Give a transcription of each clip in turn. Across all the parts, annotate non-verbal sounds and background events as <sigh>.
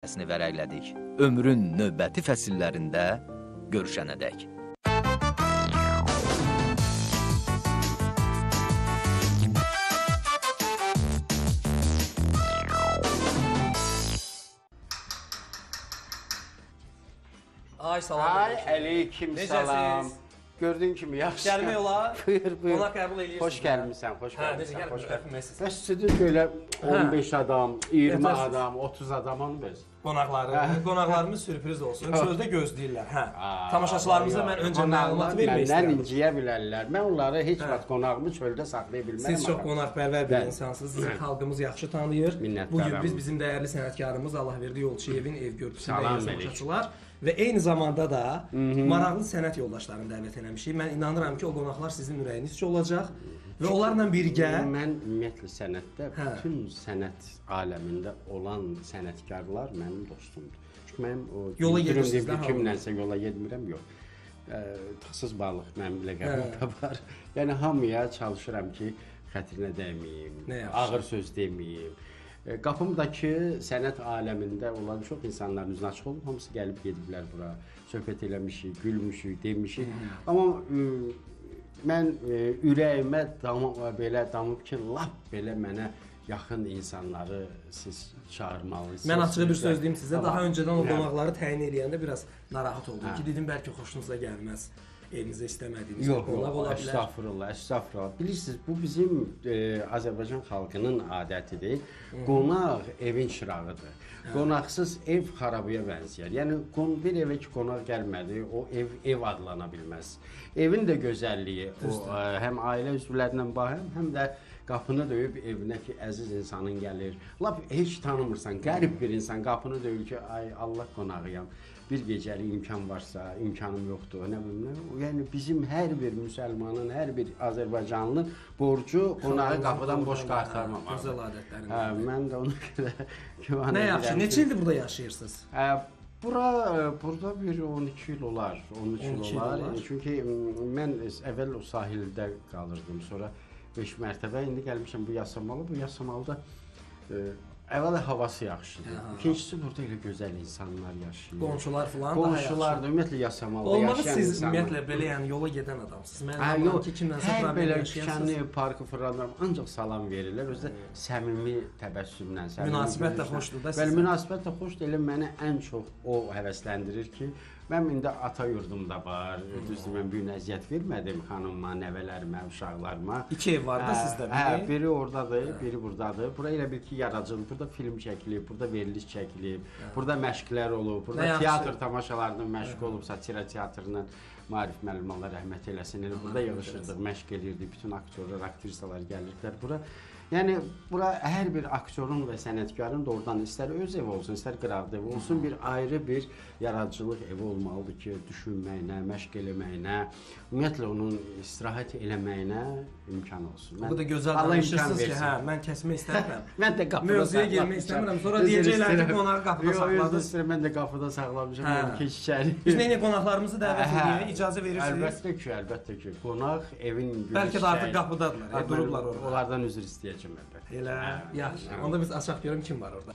səsini vərəqlədik. Ömrün növbəti fəsillərində görüşənədək. Ay salam. Ay əleykum salam. Necəsiz? Gördüyün kimi yaxşı. Gəlmək olar. Buyur, buyur. Qonaq qəbul eləyirsən. Xoş gəlmisən, xoş Hə, necə gəlmisən. Xoş gəlmisən? gəlmisən. Öpməsiz. Bəs sizin belə 15 adam, 20 Yetərsiz. adam, 30 adam olmaz. Qonaqları, qonaqlarımız sürpriz olsun. Çöldə gözləyirlər. Hə. Tamaşaçılarımıza mən öncə məlumat vermək Məndən istəyirəm. inciyə bilərlər. Mən onları heç Hə. vaxt qonağımı çöldə saxlaya bilmərəm. Siz çox qonaqpərvər bir insansınız. Xalqımız yaxşı tanıyır. Bu gün biz bizim dəyərli sənətkarımız Allahverdi Yolçuyevin ev görüntüsündə tamaşaçılar və eyni zamanda da maraqlı sənət yoldaşlarını dəvət eləmişik. Mən inanıram ki, o qonaqlar sizin ürəyinizcə olacaq və onlarla birgə Mən ümumiyyətlə sənətdə Hə. bütün sənət aləmində olan sənətkarlar mənim dostumdur. Çünki mənim o Yola deyib ki, kimlənsə yola getmirəm, yox. Ə, Taxsız balıq mənim ləqəbim Hə. var. <laughs> Yəni hamıya çalışıram ki, xətrinə dəyməyim, ağır söz deməyim. Ə, Qapımdakı sənət aləmində olan çox insanların üzünə açıq olub, hamısı gəlib gediblər bura. Söhbət eləmişik, gülmüşük, demişik. Amma ə, mən e, ürəyimə damı belə damıb ki, lap belə mənə yaxın insanları siz çağırmalısınız. Mən açığı bir söz deyim sizə, daha öncədən o Hə. qonaqları təyin eləyəndə biraz narahat oldum Hə. ki, dedim bəlkə xoşunuza gəlməz. Evinizə istəmədiyiniz Yox, yox, ola bilər. əstəğfurullah, əstəğfurullah. Bilirsiniz, bu bizim e, Azərbaycan xalqının adətidir. Qonaq evin çırağıdır. Qonaqsız ev xarabaya bənzəyər. Yəni qon bir evə ki qonaq gəlmədi, o ev ev adlana bilməz. Evin də gözəlliyi o ə, həm ailə üzvlərindən bahəm, həm də qapını döyüb evinə ki əziz insanın gəlir. Lap heç tanımırsan, qərib bir insan qapını döyür ki, ay Allah qonağıyam. Bir gecəlik imkan varsa, imkanım yoxdur, nə bilim nə. Yəni bizim hər bir müsəlmanın, hər bir Azərbaycanlının borcu qonağı qapıdan boş qaytarmamalıdır. Gözəl adətlərindən. Hə, mən də ona görə <laughs> güman Nə yaxşı. Neçə ildir burada yaşayırsınız? Hə, bura burada bir 12 il olar, 13 il 12 il olar. Yəni, çünki mən əvvəl o sahildə qalırdım, sonra 5 mərtəbə indi gəlmişəm bu Yasamalı. Bu Yasamalıda e, əvvəl havası yaxşıdır. Hə. İkincisi burada elə gözəl insanlar yaşayır. Qonşular falan Qonşular da ümumiyyətlə Yasamalıda Olmalı yaşayan siz insanlar. ümumiyyətlə belə yəni yola gedən adamsınız. Mən Hə, yox, ki, kimlənsə hər belə küçəni, parkı fırlanıram, ancaq salam verirlər. Özü də səmimi təbəssümlə, səmimi Münasibət də xoşdur da Bəli, münasibət də xoşdur. Elə məni ən çox o həvəsləndirir ki, mən indi ata yurdumda var. Düzdür, mən gün əziyyət vermədim xanımıma, nəvələrimə, uşaqlarıma. İki ev var da Hə, sizdə. Hə, biri. biri ordadır, biri burdadır. Bura elə bil ki, yaradıcılıq, burada film çəkilib, burada veriliş çəkilib, burada məşqlər olub, burada teatr tamaşalarının məşq olub, satira teatrının Marif müəllim Allah rəhmət eləsin. Elə burada yığışırdıq, məşq elirdik, bütün aktyorlar, aktrisalar gəlirdilər bura. Yəni bura hər bir aktyorun və sənətkarın da oradan istər öz evi olsun, istər qıraqda evi olsun, bir ayrı bir yaradıcılıq evi olmalıdır ki, düşünməyinə, məşq eləməyinə, ümumiyyətlə onun istirahət eləməyinə imkan olsun. Bu da gözəl Allah imkan danışırsınız ki, hə, mən kəsmək istəmirəm. Mən <laughs> də qapıda Mövzuya girmək istəmirəm. Sonra deyəcəklər ki, qonağı qapıda Yox, saxladınız. istəyirəm, Mən də qapıda saxlamışam. Keç içəri. Biz nə qonaqlarımızı dəvət edirik, icazə verirsiniz. Əlbəttə ki, əlbəttə ki. Qonaq evin gülü Bəlkə də artıq qapıdadırlar, Hə, durublar mən orada. Onlardan üzr istəyəcəm əlbəttə. Elə, yaxşı. Onda biz açaq görüm kim var orada.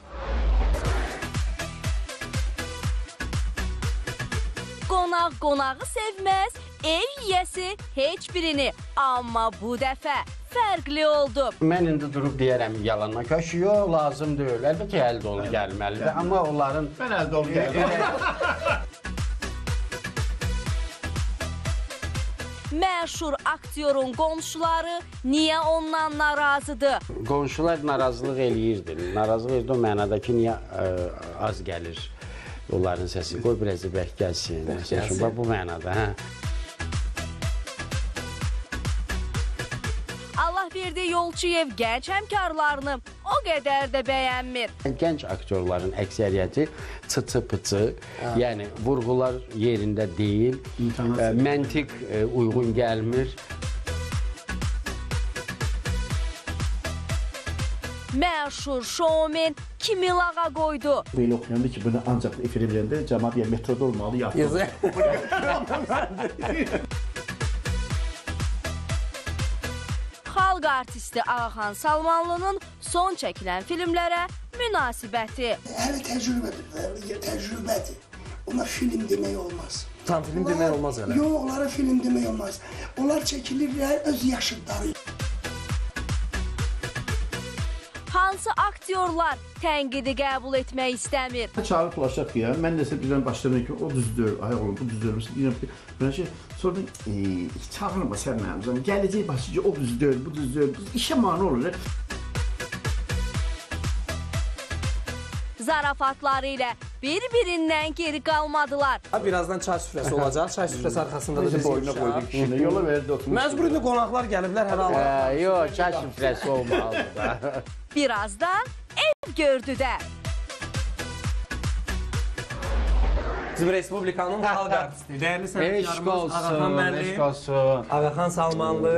Qonaq qonağı sevməz, ev yiyəsi heç birini. Amma bu dəfə fərqli oldu. Mən indi durub deyərəm yalanla kaşı yox, lazım deyil. Əlbəttə əl dolu gəlməlidir, amma onların Mən əldə ol gəldim. <laughs> Məşhur aktyorun qonşuları niyə ondan narazıdır? qonşular narazılıq eləyirdi. Narazılıq eləyirdi o mənada ki, niyə ə, az gəlir onların səsi. Qoy biraz da bərk gəlsin. Bu mənada, hə. Verdi Yolçuyev gənc həmkarlarını o qədər də bəyənmir. Gənc aktyorların əksəriyyəti çıçı-pıçı, yəni vurğular yerində deyil, ə, məntiq ə, uyğun gəlmir. Məşhur şoumen kimi lağa qoydu. Belə oxuyanda ki, bunu ancaq efirə verəndə cəmaət yəni metroda olmalı, yatmalı. <laughs> <laughs> Xalq artisti Ağaxan Salmanlının son çəkilən filmlərə münasibəti. Hələ təcrübədir, təcrübədir. Ona film demək olmaz. Tam film demək olmaz elə. Yox, onlara film demək olmaz. Onlar çəkilirlər öz yaşıdları Hansı aktyorlar tənqidi qəbul etmək istəmir? Çağırıp ulaşaq ya. Mən nəsə birdən başladım ki, o düzdür. Ay oğlum bu düzdür. Deyirəm ki, mən şey sonra e, çağırma sən mənim. Gələcək başlayıcı o düzdür, bu düzdür. Biz işə mane olur. Zarafatları ilə bir-birindən geri qalmadılar. Ha, birazdan çay süfrəsi olacaq. Çay süfrəsi arxasında da biz yığışaq. qoyduq kişini. Yola verdi oturmuş. Məcburidir qonaqlar gəliblər hər halda. Hə, yox, çay süfrəsi olmalıdır da. <laughs> Birazdan ev gördüdə. Bizim Respublikanın <laughs> xalq artisti, dəyərli sənətkarımız Ağaxan olsun. Ağaxan Salmanlı.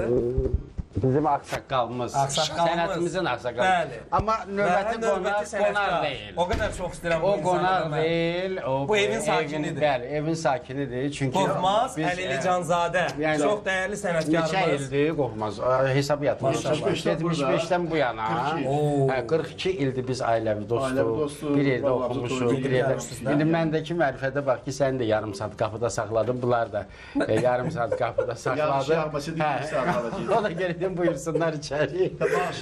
Bizim ağsaqqalımız. Ağsaqqalımız. Sənətimizin ağsaqqalı. Bəli. Amma növbəti qonaq növbəti qonaq sənətkar. deyil. O qədər çox istəyirəm O bu insanları qonaq deyil, o Bu evin sakinidir. Bəli, evin sakinidir. Çünki Qorxmaz Əlili e, Canzadə. yəni- Çox dəyərli Neçə sənətkarımız. ildir qorxmaz. Hesab. Maşallah. 75-dən bu yana. 42. Oo. Hə, 42 ildir biz ailəvi dostuq. Bir yerdə oxumuşuq, bir yerdə. İndi məndəki mərifətə bax ki, sən də yarım saat qapıda saxladın, bunlar da e, yarım saat qapıda saxladı. Deyil, bir saat alacaq. <laughs> O da gəlin buyursunlar içəri.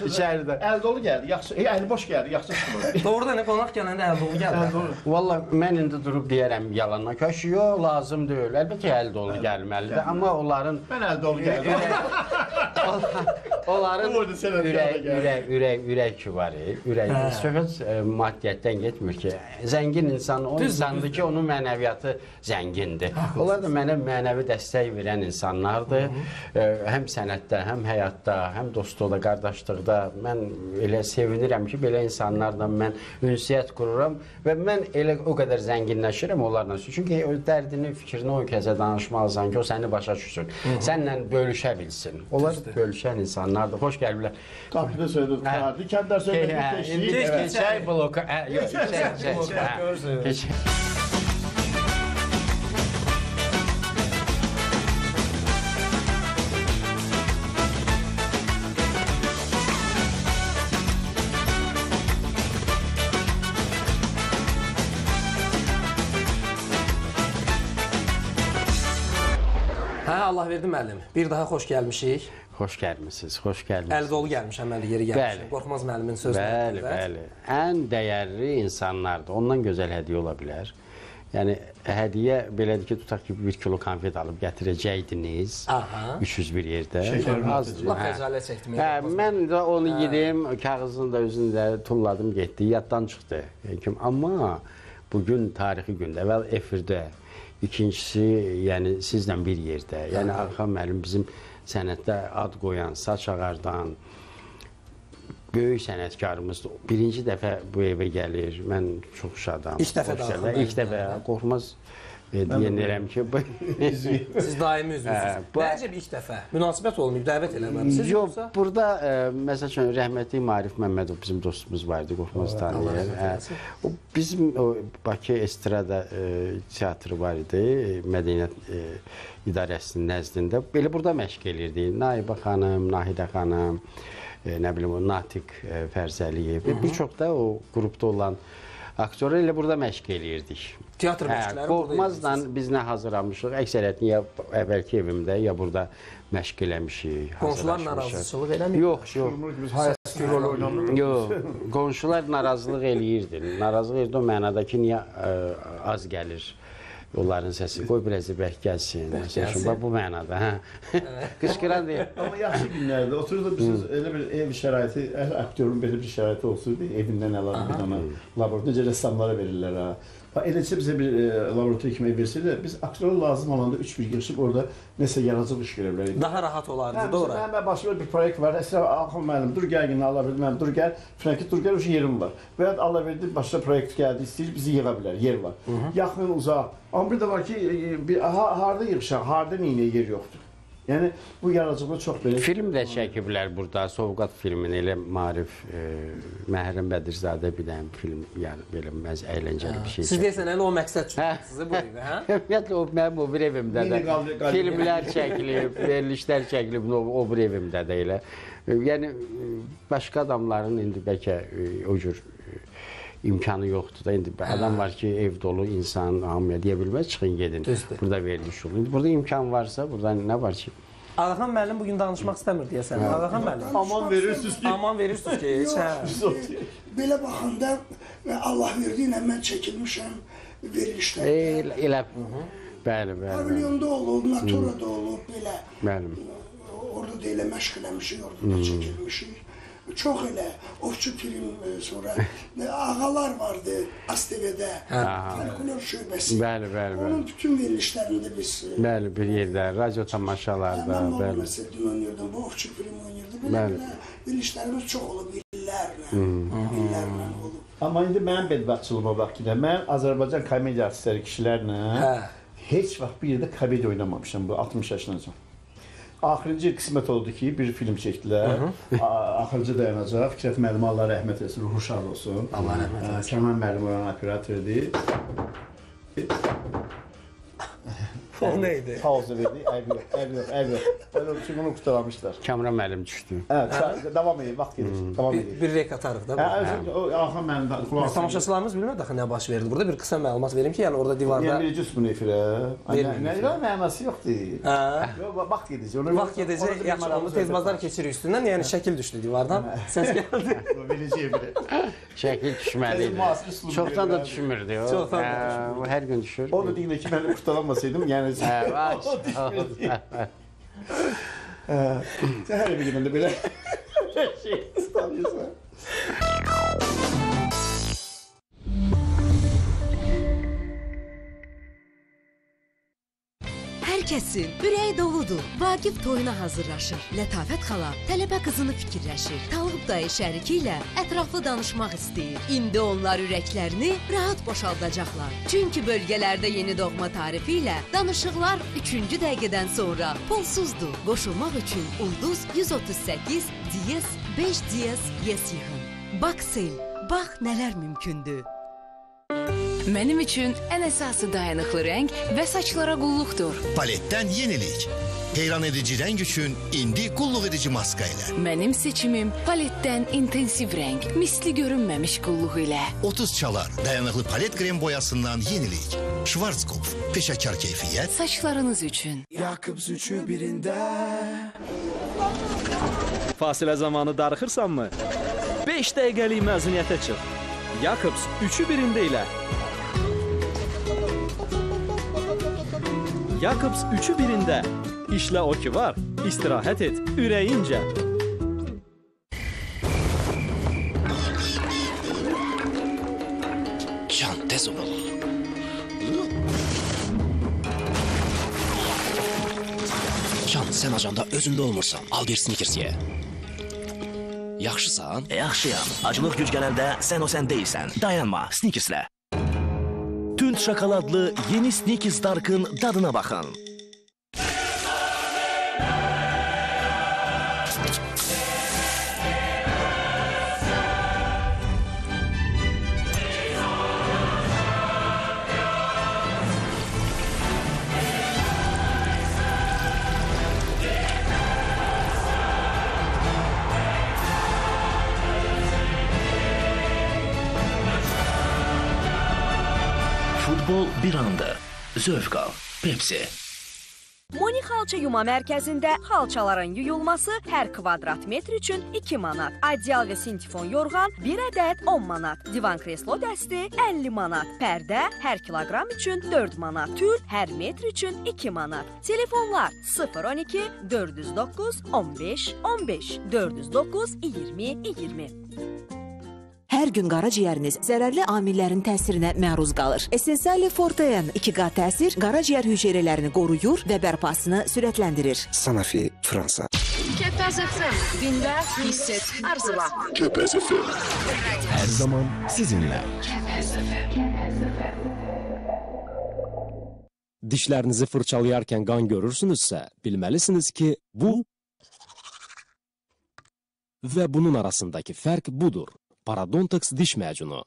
İçəridə. Əl dolu gəldi, yaxşı. E, əli boş gəldi, yaxşı çıxmır. <laughs> Doğrudan nə qonaq gələndə əl dolu gəlir. Valla mən indi durub deyərəm yalanla köş, yox, lazım deyil. Əlbəttə əl dolu gəlməlidir, amma onların Mən əl dolu gəldi. onların ürək, da ürək, ürək, ürək ki var. Ürək. Söhbət e, maddiyyatdan getmir ki. Zəngin insan o insandır ki, onun mənəviyyatı zəngindir. Onlar da mənə mənəvi dəstək verən insanlardır. E, Həm sənətdə, həm həyatda, həm dostluqda, qardaşlıqda mən elə sevinirəm ki, belə insanlarla mən ünsiyyət qururam və mən elə o qədər zənginləşirəm onlarla. Çünki o dərdini, fikrini o kəsə danışmalısan ki, o səni başa düşsün. Səninlə bölüşə bilsin. Onlar bölüşən insanlardır. Xoş gəliblər. Qapıda söylədim. Hə. Dikəndər Hə, söylədim. indi Keç, e, keç, çay keç. bloku, hə, yox, çay, çay, bloku, hə, görürsünüz. keç. Hə, Allah verdi müəllim. Bir daha xoş gəlmişik. Xoş gəlmisiniz, xoş Əl gəlmisiniz. dolu gəlmişəm mən də yeri gəlmişəm. Bəli. Qorxmaz müəllimin sözləri. Bəli, bəli. Ən dəyərli insanlardır. Ondan gözəl hədiyyə ola bilər. Yəni hədiyyə belədir ki, tutaq ki, 1 kilo konfet alıb gətirəcəydiniz. Aha. 300 bir yerdə. Şəkərin azdır. Lap hə. xəcalət çəkdim. Hə, mən də onu yedim, kağızını da özünü də tulladım, getdi, yaddan çıxdı. Kim amma bu gün tarixi gündə, əvvəl efirdə, ikincisi, yəni sizlə bir yerdə. Yəni Arxan müəllim bizim sənətdə ad qoyan, saç ağardan böyük sənətkarımızdır. Birinci dəfə bu evə gəlir. Mən çox şadam. İlk dəfə də İlk dəfə qorxmaz e, deyənirəm ki, bu <laughs> Siz daimi üzvüsünüz. Hə, bir ilk dəfə münasibət olmayıb, dəvət eləməmisiniz Yox, yoxsa? burada ə, məsəl üçün rəhmətli Marif Məmmədov bizim dostumuz var idi, qorxmaz tanıyır. Hə, o bizim o Bakı Estrada ə, teatrı var idi, mədəniyyət ə, idarəsinin nəzdində. Belə burada məşq elirdi. Naibə xanım, Nahidə xanım, ə, nə bilim o Natiq ə, Fərzəliyev və bir çox da o qrupda olan aktyorlar elə burada məşq eləyirdik. Teatr Hə, məşqləri burada qorxmazla biz nə hazırlamışıq? Əksəriyyətini ya əvvəlki evimdə, ya burada məşq eləmişik. Qonşular narazıçılıq eləmir. Yox, yox. Biz hayat rol oynamırıq. Yox, qonşular narazılıq eləyirdi. Narazılıq eləyirdi o mənada ki, niyə ə, az gəlir onların səsi. Qoy biraz da bərk gəlsin. Məsəl üçün bax bu mənada, hə. <laughs> Qışqıran deyil. Amma yaxşı günlərdə oturdu biz elə bir ev şəraiti, hər aktyorun belə bir şəraiti olsun, evindən əlavə bir dana laborator necə rəssamlara verirlər ha. Eləcə bizə bir e, laborator kimi ev versələr, biz aktyorlar lazım olanda 3 bir yığışıb orada nəsə yaradıcı iş görə bilərik. Daha rahat olardı, Hə, doğru. Mənim mən başıma bir proyekt var. Əsra Axın müəllim, dur gəl yine ala bildim. Mən dur gəl. Franki dur gəl, o şey yerim var. Və ya Allah verdi başqa proyekt gəldi, istəyir bizi yığa bilər, yer var. Yaxın, uzaq. Amma bir də var ki, e, bir ha, harda yığışaq, harda neynə yer yoxdur. Yəni bu yaradıcılığı çox belə Film də çəkiblər burada. Sovqat filmini elə Marif e, Məhrəm Bədirzadə bilən film, yəni belə məz əyləncəli bir şey. Siz deyirsən elə o məqsəd üçün Hə. sizi bu evə, hə? <laughs> Ümumiyyətlə o mənim o bir evimdə də filmlər çəkilib, <laughs> verilişlər çəkilib o, o bir evimdə də elə. E, Yəni e, başqa adamların indi bəlkə e, o cür imkanı yoxdur da indi adam var ki, ev dolu insan hamıya deyə bilməz çıxın gedin. Düzdür. Burada veriliş olur. İndi burada imkan varsa, burada nə var ki? Ağaxan müəllim bu gün danışmaq istəmir deyəsən. Ağaxan müəllim. aman verirsiniz ki. Aman verirsiniz ki, heç hə. Belə baxanda və Allah verdiyi ilə mən çəkilmişəm verilişlər. Elə, elə bəli, bəli, bəli. Pavilyonda olub, naturada olub, belə. Bəli. Orada da elə məşq eləmişik, orada da çəkilmişik. Çox elə ovçu film e, sonra <laughs> ağalar vardı ASTV-də. Folklor şöbəsi. Bəli, bəli, bəli. Onun bütün verilişlərində biz e, Bəli, bir yerdə, radio tamaşalarda, Mən Molla bəli. Nəsrəddin oynayırdım, bu ovçu film oynayırdı. Belə Bəli. verilişlərimiz çox olub illərlə. İllərlə olub. Amma indi mənim bədbəxtçılığıma bax ki, də mən Azərbaycan komediya artistləri kişilərlə Hə. heç vaxt bir yerdə komediya oynamamışam bu 60 yaşınca. Axırıncı qismət oldu ki, bir film çəkdilər. Axırıncı dayanacaq. Fikrət müəllim Allah rəhmət etsin, ruhu şad olsun. Allah rəhmət etsin. Kənan müəllim oranın operatordur. O nə idi? Pauza verdi. Əgər yox, əgər yox, əgər yox. Böyle çünki bunu qurtarmışlar. Kamran müəllim düşdü. Hə, davam edin, vaxt gedir. Davam Bir, edin. bir rek atarıq da. Hə, Axan mənim də Biz qulaq tamaşaçılarımız bilmir axı nə baş verdi. Burada bir qısa məlumat verim ki, yəni orada divarda Yəni verəcəksiniz bunu efirə. Nə nə mənası yoxdur. Hə. Yox, vaxt gedəcək. Vaxt gedəcək, yaxşı onu tez bazar keçirik üstündən, yəni şəkil düşdü divardan. Səs <laughs> gəldi. Verəcək efirə. Şəkil düşməli idi. Çoxdan da düşmürdü o. Çoxdan da Hə, o hər gün düşür. O da deyir ki, mən qurtaramasaydım, yəni Hə, var. Sən hər bir gündə belə şey tutarsan. Kəsin ürəyi doludur. Vaqif toyuna hazırlaşır. Lətafət xala tələbə qızını fikirləşir. Talib dayı şəriki ilə ətraflı danışmaq istəyir. İndi onlar ürəklərini rahat boşaldacaqlar. Çünki bölgələrdə yeni doğma tarifi ilə danışıqlar 3-cü dəqiqədən sonra pulsuzdur. Qoşulmaq üçün ulduz 138 diyez 5 diyez yes yığın. Baksel, bax nələr mümkündür. Mənim üçün ən əsası dayanıqlı rəng və saçlara qulluqdur. Paletdən yenilik. Heyran edici rəng üçün indi qulluq edici maska ilə. Mənim seçimim paletdən intensiv rəng, misli görünməmiş qulluq ilə. 30 çalar dayanıqlı palet krem boyasından yenilik. Schwarzkopf peşəkar keyfiyyət. Saçlarınız üçün. Fasilə zamanı darıxırsanmı? 5 dəqiqəlik məzuniyyətə çıx. Jakobs 3-ü birində ilə. Jakobs 3-ü birində. İşlə o ki var, istirahət et, ürəyincə. Can tez ol. Can, sən acanda özündə olmursan. Al bir Snickers ye. Yaxşısan? Yaxşıyam. Acılıq güc gələndə sən o sən deyilsən. Dayanma, Snickerslə. Tünd şokoladlı yeni Snickers Dark'ın dadına baxın. Futbol bir anda. Zövq al. Pepsi. Moni xalça yuma mərkəzində xalçaların yuyulması hər kvadrat metr üçün 2 manat. Adyal və sintifon yorğan 1 ədəd 10 manat. Divan kreslo dəsti 50 manat. Pərdə hər kiloqram üçün 4 manat. Tül hər metr üçün 2 manat. Telefonlar 012 409 15 15 409 20 20. Hər gün qaraciyəriniz zərərli amillərin təsirinə məruz qalır. Essential Forte-ın 2Q təsir qaraciyər hüceyrələrini qoruyur və bərpasını sürətləndirir. Sanofi, Fransa. Kəpəz FM. Dində hiss et, arzula. Kəpəz FM. Hər zaman sizinlə. dişlərinizi fırçalayarkən qan görürsünüzsə, bilməlisiniz ki, bu və bunun arasındakı fərq budur. Parodontax diş macunu.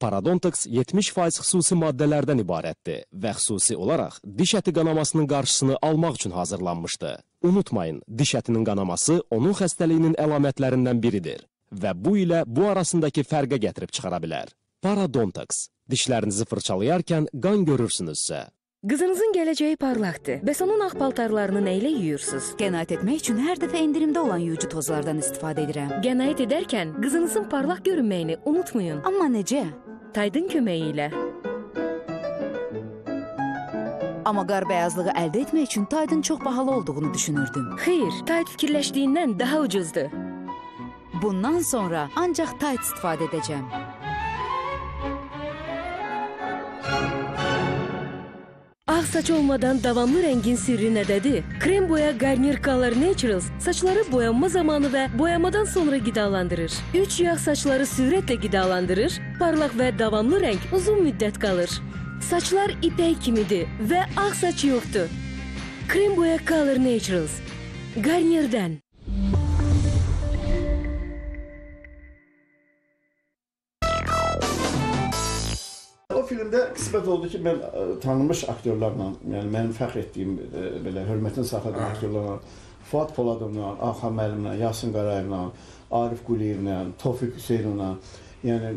Parodontax 70% xüsusi maddələrdən ibarətdir və xüsusi olaraq diş əti qanamasının qarşısını almaq üçün hazırlanmışdı. Unutmayın, diş ətinin qanaması onun xəstəliyinin əlamətlərindən biridir və bu ilə bu arasındakı fərqə gətirib çıxara bilər. Parodontax. Dişlərinizi fırçalayarkən qan görürsünüzsə, Qızınızın gələcəyi parlaqdır. Bəs onun ağ paltarlarını nə ilə yuyursunuz? Qənaət etmək üçün hər dəfə endirimdə olan yuyucu tozlardan istifadə edirəm. Qənaət edərkən qızınızın parlaq görünməyini unutmayın. Amma necə? Taydın köməyi ilə. Amma qar bəyazlığı əldə etmək üçün Taydın çox bahalı olduğunu düşünürdüm. Xeyr, Tayd fikirləşdiyindən daha ucuzdur. Bundan sonra ancaq Tayd istifadə edəcəm. Ağ saç olmadan davamlı rəngin sirri nədədir? Krem boya Garnier Color Naturals saçları boyanma zamanı və boyamadan sonra qidalandırır. 3 yağ saçları sürətlə qidalandırır, parlaq və davamlı rəng uzun müddət qalır. Saçlar ipək kimidir və ağ saç yoxdur. Krem boya Color Naturals Garnier'dən. Filmdə qismət oldu ki, mən ə, tanınmış aktyorlarla, yəni mənim fəxr etdiyim ə, belə hörmətini saxladığım aktyorlarla Fuad Poladovla, Axan müəllimlə, Yasin Qarayevlə, Arif Quliyevlə, Tofiq Hüseynovla, yəni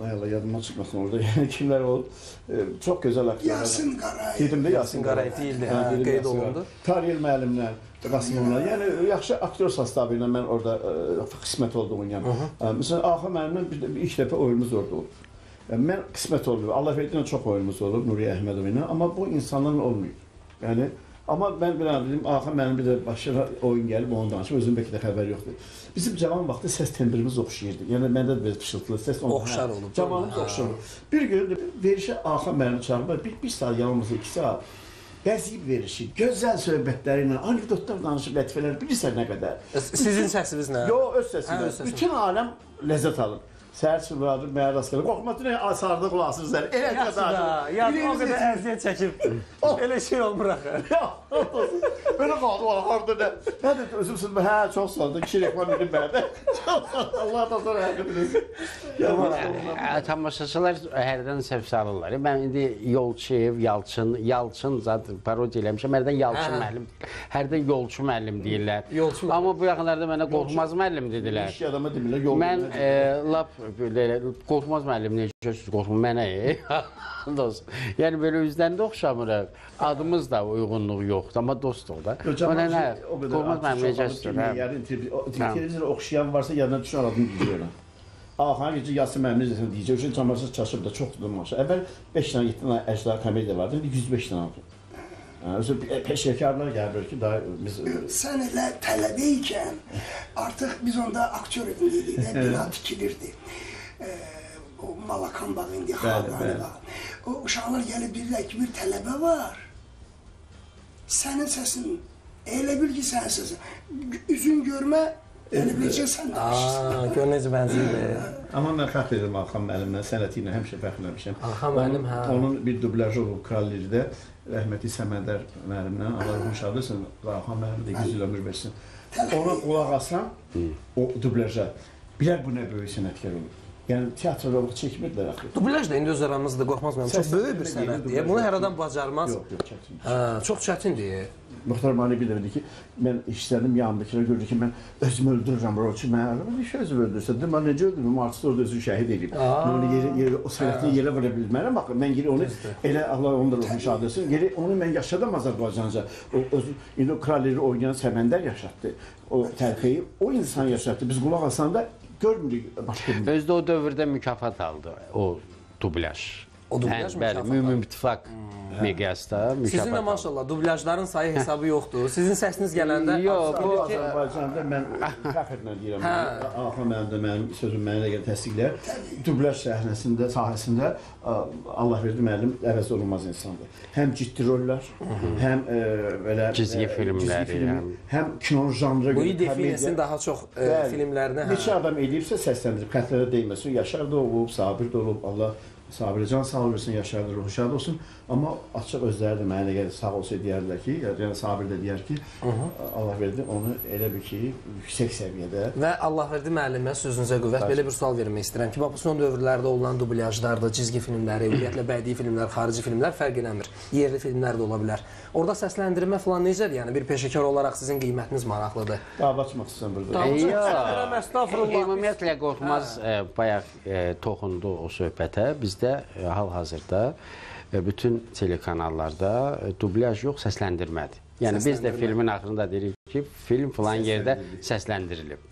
mələ yadıma çıxmasın orada, <laughs> yəni kimlər olub, ə, çox gözəl aktyorlar. Yasin Qarayev. Dedim də Yasin Qarayev deyildi, hə, dedim qeyd olundu. Tariyel müəllimlə, Qasımovla, yəni yaxşı aktyor sastavı ilə mən orada ə, qismət oldu oynayam. Ə, Məsələn, Axan müəllimlə bir, bir ilk dəfə oyunumuz orada olub. Yəni, mən qismət olub. Allah verdiyinə çox oyunumuz olub Nuriyə Əhmədova ilə, amma bu insanlarla olmuyor. Yəni amma mən bilirəm, dedim, axı mənim bir də başına oyun gəlib onu danışım, özüm bəlkə də xəbər yoxdur. Bizim cavan vaxtı səs tembrimiz oxşayırdı. Yəni məndə də belə pışıltılı səs onda- Oxşar olub. Cavanımız oxşar. Bir gün verişə axı mənim çağırdı. Bir, bir saat yalnız 2 saat. Bəziyib verişi, gözəl söhbətləri ilə, anekdotlar danışıb, lətifələr bilirsən nə qədər. Sizin səsiniz nə? Yox, öz səsində. Bütün aləm ləzzət alır. Səhər çıbradı, mənə rast gəlir. Qorxmasın, asardı qulaqsız sən. Elə da, yəni o qədər əziyyət çəkib. Elə şey olmur axı. <laughs> Belə qaldı harda nə? Nədir özümsün? Hə, çox sağ ol. İki reklam edin mənə. <laughs> Allah da sonra həqiqət bilirsin. Ə, Tamaşaçılar hərdən səhv salırlar. Mən indi Yolçuyev, Yalçın, Yalçın zat parodiya eləmişəm. Hərdən Yalçın Hə. müəllim, hərdən Yolçu müəllim deyirlər. Amma bu yaxınlarda mənə Qorxmaz müəllim dedilər. Mən e, lap belə Qorxmaz müəllim necə qorxmur mənə. <laughs> Dost. Yəni belə üzlərində oxşamırıq. Adımız da uyğunluq yoxdur, amma dostuq da. Ona nə? Qorxmaz müəllim necəsidir? hə? Televizora oxşayan varsa yadına düşən adını deyirəm. Axan gecə Yasin müəllim necəsən deyəcək. Üçün cəmaət çaşıb da çoxdur maşa. Əvvəl 5 dənə 7 dənə əcda komediya vardı. İndi 105 dənə oldu. Özü peşəkarlar gəlir ki, daha biz Sən elə tələbə ikən artıq biz onda aktyor də <laughs> bina tikilirdi. Ee, o Malakan bağı indi Xalqani bağı. O uşaqlar gəlib deyirlər ki, bir tələbə var. Sənin səsin elə bil ki, sənin səsin. Üzün görmə, elə biləcək sən danışırsan. Gör necə bənzəyir. Amma mən fəxr edirəm Axan müəllimlə, sənəti ilə həmişə fəxrləmişəm. Axan müəllim, hə. Onun bir dublyajı olub Krallidə, rəhmətli Səməndər müəllimlə, Allah ruhunu şad etsin, Axan müəllim də güclü ömür versin. Ona qulaq asan, o dublaja, bilər bu nə böyük sənətkar olur. Yəni teatroloq çəkmirdilər axı. Dublyaj da indi öz aramızda qorxmaz mənim. Çox böyük bir sənətdir. Bunu hər adam bacarmaz. Yox, yox, çətin. Hə, çox çətindir. Muxtar Mani bir dedi ki, mən işlədim yanındakılar gördü ki, mən özümü öldürürəm ki, mən bir şey özümü öldürsə, dedim, mən necə öldürürüm, artist orada özünü şəhid edib. Mən onu yeri, yeri, o sənətini yerə vura bilmərəm, bax, mən geri onu, elə Allah onu da ruhunu şad etsin, geri onu mən yaşadım Azərbaycanca. O, özü, indi o kralleri oynayan Səməndər yaşatdı, o tərxeyi, o insan yaşatdı. Biz qulaq asanda görmürük başqa bir Özdə o dövrdə mükafat aldı o dublyaj. O dublyaj Hə, bəli, ümumi ittifaq miqyasda mükafat. Sizin də maşallah dublyajların sayı hesabı yoxdur. Sizin səsiniz gələndə Yox, bu- Azərbaycanda mən <laughs> fəxrlə deyirəm. Hə. Axı mənim də mənim sözüm mənə də təsdiqlər. Dublyaj səhnəsində, sahəsində ə, Allah verdi müəllim əvəz olunmaz insandır. Həm ciddi rollar, həm ə, belə Cizgi ə, filmləri, film, həm- həm kino janrı Bu görə definisini daha çox e, Bəli. filmlərinə hə. Neçə adam eləyibsə səsləndirib, xətlərə dəyməsin. Yaşar da olub, Sabir də olub, Allah Sabirə can sağ versin, yaşardır, ruhu şad olsun. Amma açıq özləri də mənə gəlir sağ olsa deyərlər ki, yəni Sabir də deyər ki, Allah verdi onu elə bir ki, yüksək səviyyədə Və Allah verdi müəllimə sözünüzə qüvvət. Bəli. Belə bir sual vermək istəyirəm ki, bax bu son dövrlərdə olan dublyajlarda, cizgi filmləri, <clears throat> ümumiyyətlə bədii filmlər, xarici filmlər fərq eləmir. Yerli filmlər də ola bilər. Orada səsləndirmə falan necədir? Yəni bir peşəkar olaraq sizin qiymətiniz maraqlıdır. dava açmaq istəyirəm burada. Dava açmaq istəyirəm, estağfurullah. Ümumiyyətlə qorxmaz e, bayaq e, toxundu o söhbətə. Bizdə e, hal-hazırda e, bütün telekanallarda e, dublyaj yox, səsləndirmədir. Yəni biz də filmin axırında deyirik ki, film filan yerdə səsləndirilib.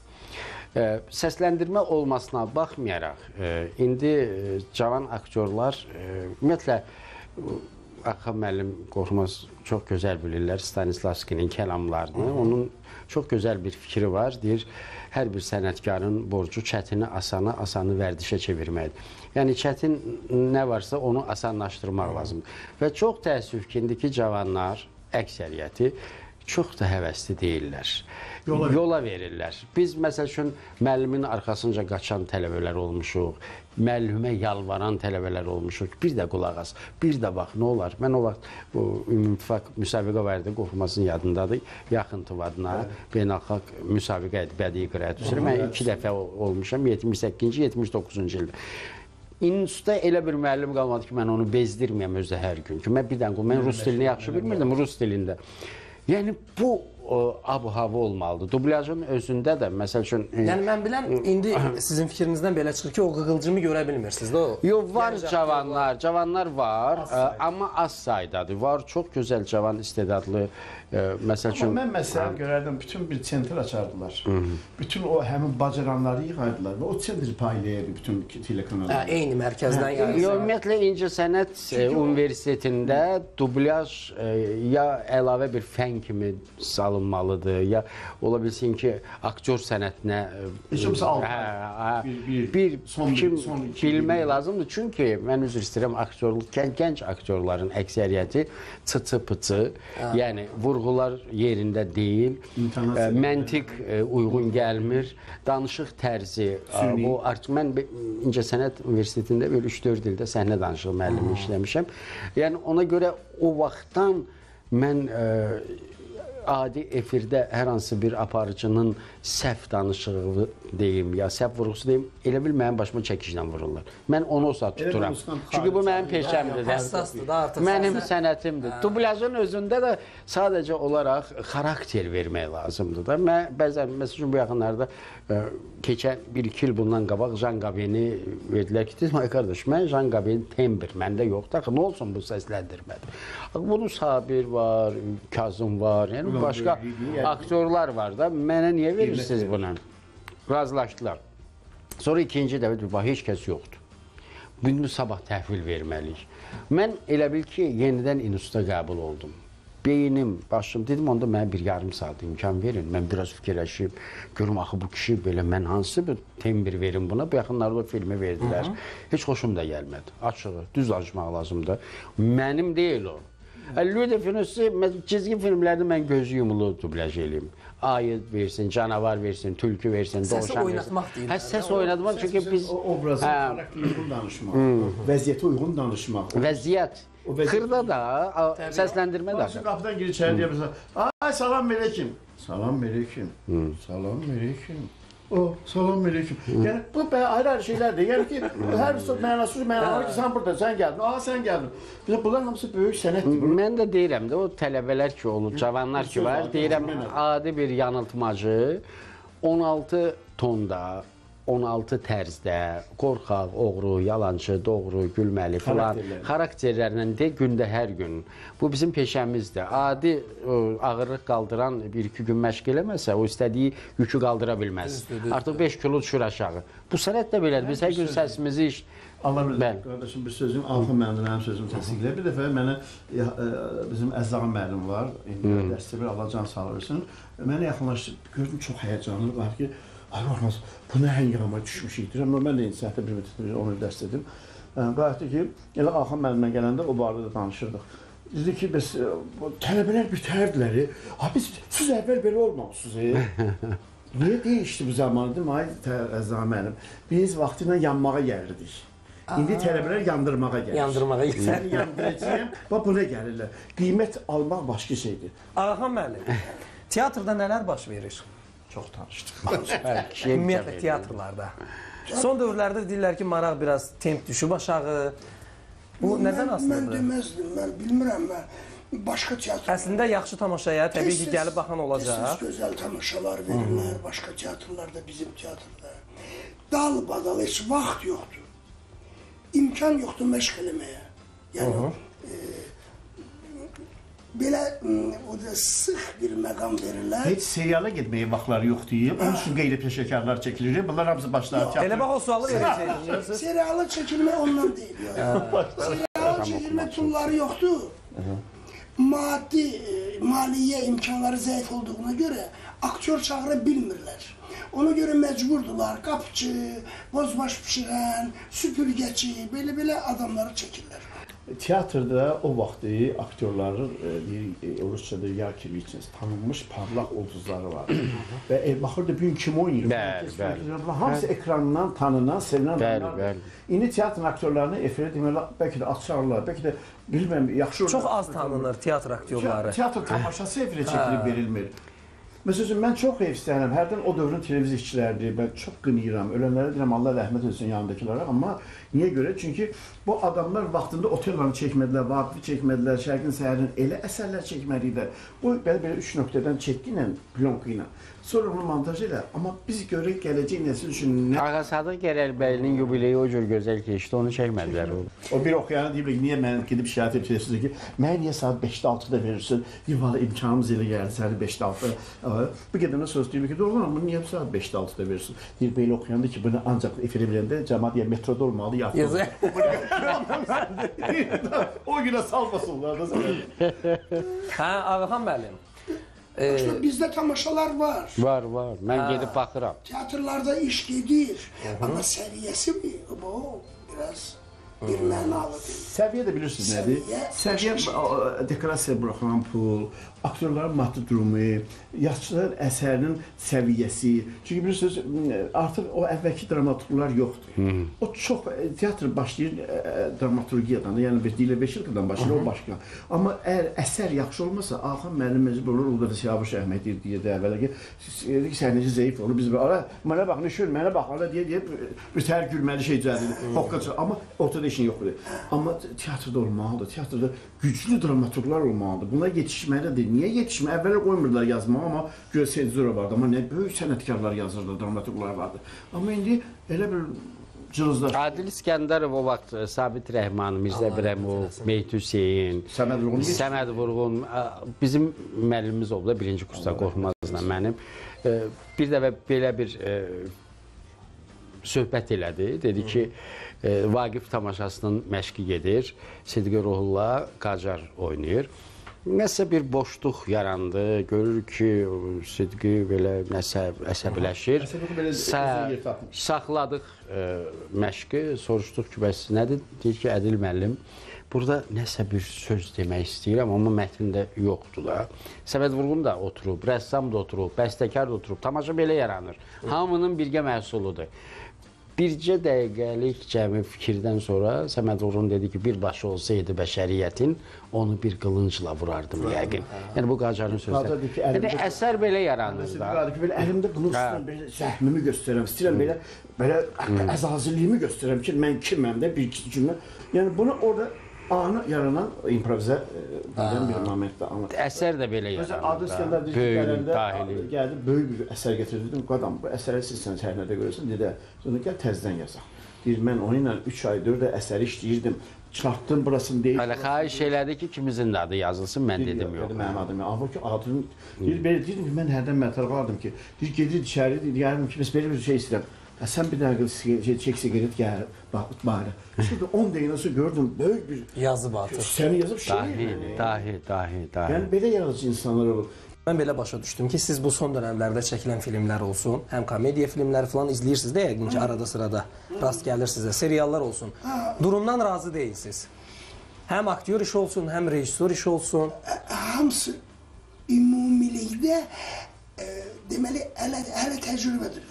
E, səsləndirmə olmasına baxmayaraq, e, indi e, cavan aktyorlar e, ümumiyyətlə e, Axa müəllim Qorxmaz çox gözəl bilirlər Stanislavskinin kəlamlarını. Onun çox gözəl bir fikri var. Deyir, hər bir sənətkarın borcu çətini asana, asanı vərdişə çevirməkdir. Yəni çətin nə varsa onu asanlaşdırmaq lazımdır. Və çox təəssüf ki, indiki cavanlar əksəriyyəti çox da həvəsli deyillər. Yola Yola, ver- verirlər. Biz məsəl üçün müəllimin arxasınca qaçan tələbələr olmuşuq. Müəllimə yalvaran tələbələr olmuşuq. Bir də qulaq as, bir də bax, nə olar? Mən o vaxt bu ümumtifaq müsabiqə var idi, Qorxmazın yadındadır. Yaxıntıv adına beynəlxalq müsabiqə idi, bədii qiraət üzrə. Mən iki dəfə o- olmuşam 78-ci, 79-cu ildə. İnstitutda elə bir müəllim qalmadı ki, mən onu bezdirməyəm özü hər gün ki, mən bir dənə mən rus dilini yaxşı bilmirdim, rus dilində. Yəni bu o, abu-hava olmalıdır. Dublyajın özündə də məsəl üçün e, Yəni mən bilən indi sizin fikrinizdən belə çıxır ki, o qığılcımı görə bilmirsiniz də o. Yox, var Gənc cavanlar, cavanlar var, ə, amma az saydadır. Var çox gözəl cavan istedadlı, məsəl üçün mən məsələn görərdim bütün bir sentr açardılar. Bütün o həmin bacaranları yığardılar və o sentr paylayırdı bütün telekanallar. Hə, eyni mərkəzdən Hə, yəni. Yox, ümumiyyətlə İncəsənət e, Çünki o- Universitetində dublyaj e, ya əlavə bir fən kimi salınmalıdır, ya ola bilsin ki, aktyor sənətinə e, Heç olmasa altı hə, hə, Bir- bir- bir son bir- kim son iki bilmək il. lazımdır. Çünki mən üzr istəyirəm, aktyorluq gən, gənc aktyorların əksəriyyəti çıçı-pıçı, yəni vurğular yerində deyil, e, məntiq e, uyğun gəlmir, danışıq tərzi, Süni. o artıq mən İncəsənət Universitetində belə 3-4 ildə səhnə danışığı müəllimi işləmişəm. Yəni ona görə o vaxtdan mən ə, adi efirdə hər hansı bir aparıcının səhv danışığı deyim ya səhv vurğusu deyim, elə bil mənim başıma çəkişlə vururlar. Mən onu o saat tuturam. Çünki bu mənim peşəmdir. də. Həssasdır da artıq. Mənim sənətimdir. Dublyajın özündə də sadəcə olaraq xarakter vermək lazımdır da. Mən bəzən məsəl üçün bu yaxınlarda ə, keçən 1-2 il bundan qabaq Jan Gabeni verdilər ki, ay qardaş, mən Jan Gaben tembr məndə yoxdur. Axı nə olsun bu səsləndirmədir? Bunun Sabir var, Kazım var, yəni başqa aktyorlar var da. Mənə niyə verirsiniz bunu? Razılaşdılar. Sonra ikinci dəfə dedi, heç kəs yoxdur. Bunu sabah təhvil verməliyik. Mən elə bil ki, yenidən instituta qəbul oldum. Beynim, başım, dedim onda mənə bir yarım saat imkan verin. Mən biraz fikirləşim, görüm axı bu kişi belə mən hansı bir tembr verim buna. Bu yaxınlarda o filmi verdilər. Heç xoşum da gəlmədi. Açığı, düz danışmaq lazımdır. Mənim deyil o. Lüdə Finusi cizgi filmlərdə mən gözü yumulu dublyaj eləyim. Ayı versin, canavar versin, tülkü versin, Səsi dovşan oynatmaq versin. deyirlər Hə, səs oynatmaq çünki biz o obrazı Hə. xarakterə uyğun danışmaq, vəziyyətə uyğun danışmaq. vəziyyət xırda da səsləndirmə də. Başı qapıdan girir içəri deyə bilirsən. Ay salam melekim. Salam melekim. Salam melekim. O salam melekim. Yəni bu ayrı-ayrı şeylərdir. Yəni ki, hər bir mənasız mənalı ki, sən burada, sən gəldin. Aa, sən gəldin. Bizə bunların hamısı böyük sənətdir. Mən də deyirəm də o tələbələr ki olur, cavanlar ki var, deyirəm adi bir yanıltmacı 16 tonda 16 tərzdə qorxaq, oğru, yalançı, doğru, gülməli filan Xarakterlər. xarakterlərlə de gündə hər gün. Bu bizim peşəmizdir. Adi o, ağırlıq qaldıran 1-2 gün məşq eləməsə, o istədiyi yükü qaldıra bilməz. Artıq 5 kilo düşür aşağı. Bu sənət də belədir. Biz hər gün səsimizi iş Allah bilir, qardaşım bir sözüm, Alfa müəllim mənim sözümü təsdiqləyir. Bir dəfə mənə ə, bizim Əzzağa müəllim var, indi dərsdə bir Allah can sağ olsun. Mənə yaxınlaşdı, gördüm çox həyəcanlı var ki, ay olmaz, bu nə həngama düşmüşük. Deyirəm, mən də indi səhətdə bir müddət onu dərs dedim. Qayıtdı ki, elə Alfa müəllimə gələndə o barədə danışırdıq. Dedi ki, bəs bu tələbələr bitərdilər. Ha biz siz əvvəl belə olmamışsınız. e?" <laughs> Niyə dəyişdi bu zaman? Dedim, ay Əzzağa müəllim, biz vaxtıyla yanmağa gəlirdik. İndi tələbələr yandırmağa gəlir. Yandırmağa gəlir. Səni yandıracağam. Bax buna gəlirlər. Qiymət almaq başqa şeydir. Ağaxan müəllim, teatrda nələr baş verir? Çox danışdıq. Bəli, ümumiyyətlə teatrlarda. Son dövrlərdə deyirlər ki, maraq biraz temp düşüb aşağı. Bu nədən Mən asılıdır? deməzdim, mən bilmirəm mən başqa teatr. Əslində yaxşı tamaşaya təbii ki, gəlib baxan olacaq. tez-tez gözəl tamaşalar verirlər başqa teatrlarda, bizim teatrda. Dal badal heç vaxt yoxdur. İmkan yoxdur məşq eləməyə. Yəni e, belə sıx bir məqam verirlər. Heç seriala getməyə vaxtları yoxdur. Onun üçün qeyri-peşəkarlar çəkilir. Bunlar hamısı başları teatr. Elə bax o sualı verəcəkdim. Serialı çəkilmə ondan deyil. Serialı çəkilmə pulları yoxdur. Maddi, e, maliyyə imkanları zəif olduğuna görə aktyor çağıra bilmirlər. Ona görə məcburdular qapıçı, bozbaş pişirən, süpürgəçi, belə-belə adamları çəkirlər. Teatrda o vaxtı aktyorların e, deyir, e, Rusçada Yakir üçün tanınmış parlaq ulduzları var. <coughs> Və e, baxırdı bu gün kim oynayır? Bəli, bəli. Hamısı ekrandan tanınan, sevilən bəli. İndi teatrın aktyorlarını efirə deməli bəlkə də açarlar, bəlkə də bilmirəm, yaxşı Çox az tanınır teatr aktyorları. Teatr tamaşası efirə çəkilib verilmir. Məsələn, mən çox heyf istəyirəm. Hərdən o dövrün televiziya işçiləridir. Mən çox qınayıram. Ölənlərə deyirəm Allah rəhmət etsin yanındakilərə. Amma niyə görə? Çünki bu adamlar vaxtında otelləri çəkmədilər, Vaqifi çəkmədilər, Şərqin səhərin elə əsərlər çəkməliydi. Bu belə-belə 3 nöqtədən çəkki ilə, plyonka ilə. Sonra onu montaj elə. Amma biz görək gələcək nəsil üçün nə Ağa Sadıq Gərəlbəylinin yubileyi o cür gözəl keçdi, onu çəkmədilər o. O bir oxuyana deyiblər, niyə mən gedib şikayət edirsiniz ki, mənə niyə saat 5-də 6-da verirsən? Yuvalı imkanımız elə gəldi səni 5-də 6-da. Bu gedəndə söz deyir ki, doğru bunu niyə saat 5-də 6-da verirsən? Deyir belə oxuyanda ki, bunu ancaq efirə verəndə cəmaət ya metroda olmalı, ya <laughs> <laughs> O günə salmasınlar da sənə. Hə, Ağaxan müəllim. Başka bizdə tamaşalar var. Var, var. Mən gedib baxıram. Teatrlarda iş gedir. Ama səviyyəsi mi? Bu biraz bir mənalıdır. Səviyyə də bilirsiniz nədir? Səviyyə o, dekorasiya buraxılan pul, aktyorların maddi durumu, yazıçıların əsərinin səviyyəsi. Çünki bilirsiniz, artıq o əvvəlki dramaturqlar yoxdur. O çox e, teatr başlayır e, e, dramaturgiyadan, yəni bir dilə 5 ildən başlayır o başqa. Amma əgər əsər yaxşı olmasa, Axan müəllim məcbur olur, orada da Siyavuş Əhməd deyir deyə də əvvələ ki, səhnəci zəif olur. Biz ara mənə bax, nişür, mənə bax, ara deyə deyə bir tər gülməli şey düzəldir. Hoqqaça. Amma ortada işin yoxdur. Amma teatrda olmalıdır. Teatrda güclü dramaturqlar olmalıdır. Buna yetişməlidir. Niyə yetişmə? Əvvələ qoymurlar yazmağa, amma göz senzura vardı. Amma nə böyük sənətkarlar yazırdı, dramaturqlar vardı. Amma indi elə bir cılızlar. Adil İskəndərov o vaxt e, Sabit Rəhman, Mirzə Birəmov, Mehdi Hüseyn, Səməd Vurğun. Səməd Vurğun bizim müəllimimiz oldu da birinci kursda Qorxmazla mənim. E, Bir dəfə belə bir e, söhbət elədi. Dedi ki, e, Vaqif tamaşasının məşqi gedir. Sidqi Ruhullah Qacar oynayır. Nəsə bir boşluq yarandı. Görür ki, Sidqi belə nəsə əsəbləşir. Sa saxladıq e, məşqi, soruşduq ki, bəs nədir? Deyir ki, Ədil müəllim, burada nəsə bir söz demək istəyirəm, amma mətndə yoxdur da. Səməd Vurğun da oturub, rəssam da oturub, bəstəkar da oturub. Tamaşa belə yaranır. Hamının birgə məhsuludur. Bircə dəqiqəlik cəmi fikirdən sonra Səməd Vurğun dedi ki, bir başı olsaydı bəşəriyyətin, onu bir qılıncla vurardım yəqin. Yəni bu Qacarın ki, Yəni əsər belə yaranır da. qaldı ki, belə əlimdə qılınc tuturam, belə zəhmimi göstərirəm, istəyirəm belə belə əzaziliyimi göstərirəm ki, mən kiməm də bir iki cümlə. Yəni bunu orada anı yaranan improvizə e, birdən bir momentdə anı. Əsər də belə Məsələn, yaranır. Adil İskəndər da. deyir ki, Böyük, gələndə gəldi, böyük bir əsər gətirdi. Dedim, qadam, bu əsəri siz sən səhnədə görürsən, dedi, sonra gəl təzədən yazaq. Deyir, mən onu ilə 3 ay, 4 ay əsəri işləyirdim. Çıxartdım burasını deyir. Hələ xahiş elədi ki, kimizin də adı yazılsın, mən dedim yox. Dedi, mənim adım yox. Amma ki, adını deyir, belə deyirdim ki, mən hərdən mətər qalardım ki, deyir, gedir içəri, deyir, yarım ki, biz belə bir şey istəyirəm. Ha, sən bir dəqiqə şey, çək sigaret gəl, bax, bari. Şurada 10 dəqiqə sonra gördüm, böyük bir yazıb atır. Səni yazıb şey. Dahi, dahi, dahi, dahi. Yəni belə yaradıcı insanlar olur. Mən belə başa düşdüm ki, siz bu son dövrlərdə çəkilən filmlər olsun, həm komediya filmləri falan izləyirsiniz də yəqin ki, arada sırada rast gəlir sizə, seriallar olsun. Durumdan razı deyilsiniz. Həm aktyor işi olsun, həm rejissor işi olsun. Hamısı ümumilikdə e, deməli hələ hələ təcrübədir,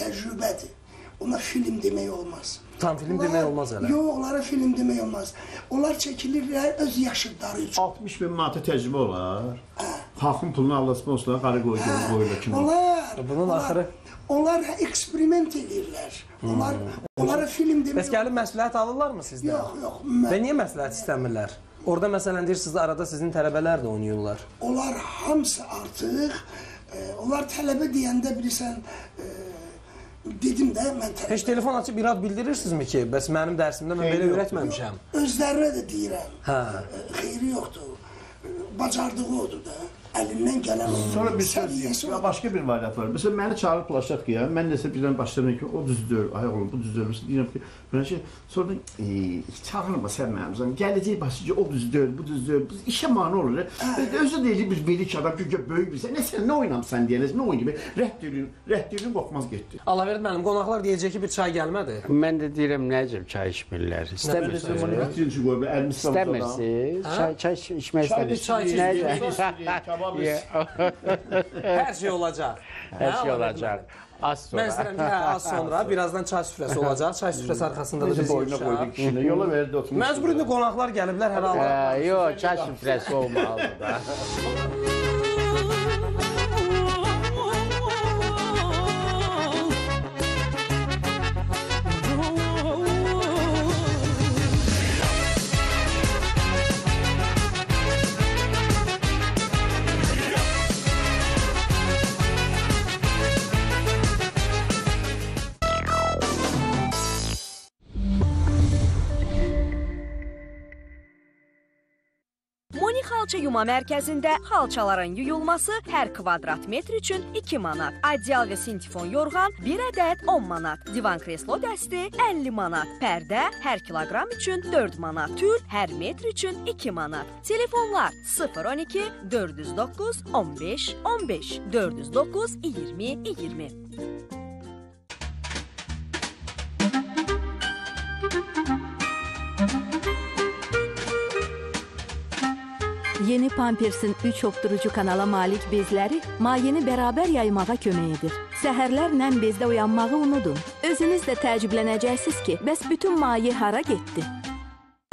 təcrübədir. Ona film demək olmaz. Tam film demək olmaz hələ. Yox, onlara film demək olmaz. Onlar çəkilirlər öz yaşıdları üçün. 60 min manata təcrübə olar. Xalqın pulunu allasın olsun, qarı qoy qoyulur kimi. Onlar Bunun axırı onlar eksperiment edirlər. Onlar onlara film demək Bəs gəlib məsləhət alırlarmı sizdən? Yox, yox. Mən, Və niyə məsləhət istəmirlər? Orada məsələn deyirsiniz arada sizin tələbələr də oynayırlar. onlar hamısı artıq e, onlar tələbə deyəndə bilirsən e, dedim də mən tələbə. Heç telefon açıb irad bildirirsinizmi ki, bəs mənim dərsimdə mən belə öyrətməmişəm. Özlərinə də deyirəm. Hə. Xeyri yoxdur. Bacardığı odur da. Əlindən gələn odur. Sonra bir söz odur. Başqa bir variant var. Məsələn, məni çağırıb bulaşaq ki, ya, mən nəsə birdən başlayıram ki, o düzdür, ay oğlum, bu düzdür. Məsələn, deyirəm ki, belə şey, sonra e, çağırma sən mənim. Gələcək başı ki, o düzdür, bu düzdür. Biz işə mane olur. Özü deyir biz bilik adam ki, böyük bilsən. Nə sən nə oynamısan deyəniz, nə oynayıb? Rəhdülün, rəhdülün qopmaz getdi. Allahverdi mənim qonaqlar deyəcək ki, bir çay gəlmədi. Mən də deyirəm nəcib çay içmirlər. İstəmirsiniz? Rəhdülün üçün qoyub, əlimi İstəmirsiniz? Çay çay içmək Çay- istəmirsiniz? çay içmək Necə? Kabab <laughs> Hər şey olacaq. Hər Hə, şey olacaq. Az sonra. Mən istəyirəm ki, hə, az sonra birazdan çay süfrəsi olacaq. Çay süfrəsi arxasında da biz boyuna qoydu yığışaq. kişini, yola verdi oturmuş. Məcbur indi qonaqlar gəliblər hər halda. Yox, çay süfrəsi olmalıdır da. <laughs> yuma mərkəzində xalçaların yuyulması hər kvadrat metr üçün 2 manat. Adial və sintifon yorğan 1 ədəd 10 manat. Divan kreslo dəsti 50 manat. Pərdə hər kiloqram üçün 4 manat. Tül hər metr üçün 2 manat. Telefonlar 012 409 15 15 409 20 20. Yeni Pampersin 3 hopdurucu kanala malik bezləri mayeni bərabər yaymağa kömək edir. Səhərlər nəm bezdə oyanmağı unudun. Özünüz də təəccüblənəcəksiniz ki, bəs bütün maye hara getdi?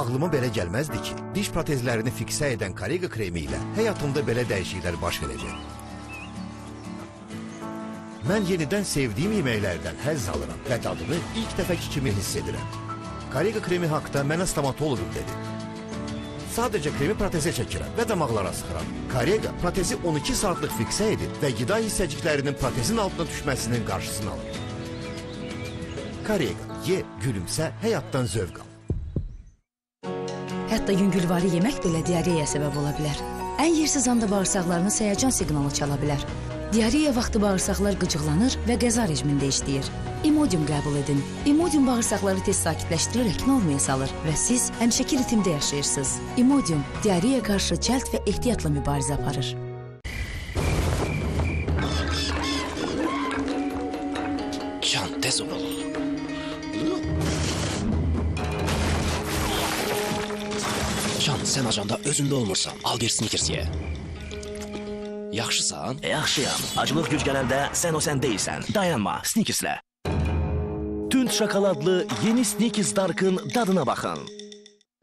Ağlıma belə gəlməzdi ki, diş protezlərini fiksə edən Kariga kremi ilə həyatımda belə dəyişikliklər baş verəcək. Mən yenidən sevdiyim yeməklərdən həzz alıram və dadını ilk dəfəki kimi hiss edirəm. Kariga kremi haqqda mənə stomatoloqum dedi. Sadəcə kremi protezə çəkirəm və damaqlara sıxıram. Kariga protezi 12 saatlıq fiksə edir və qida hissəciklərinin protezin altına düşməsinin qarşısını alır. Kariga, ye, gülümsə, həyatdan zövq al. Hətta yüngülvari yemək belə diareyaya səbəb ola bilər. Ən yersiz anda bağırsaqlarının səyəcan siqnalı çala bilər. Diareya vaxtı bağırsaqlar qıcıqlanır və qəza rejimində işləyir. İmodium qəbul edin. İmodium bağırsaqları tez sakitləşdirərək normaya salır və siz həmişəki ritmdə yaşayırsınız. İmodium diareya qarşı cəld və ehtiyatla mübarizə aparır. Can, tez ol. Can, sən ajanda özündə olmursan. Al bir Snickers ye. Yaxşısan? Yaxşıyam. Acılıq güc gələndə sən o sən deyilsən. Dayanma, Snickerslə. Tünd şokoladlı yeni Snickers Dark'ın dadına baxın.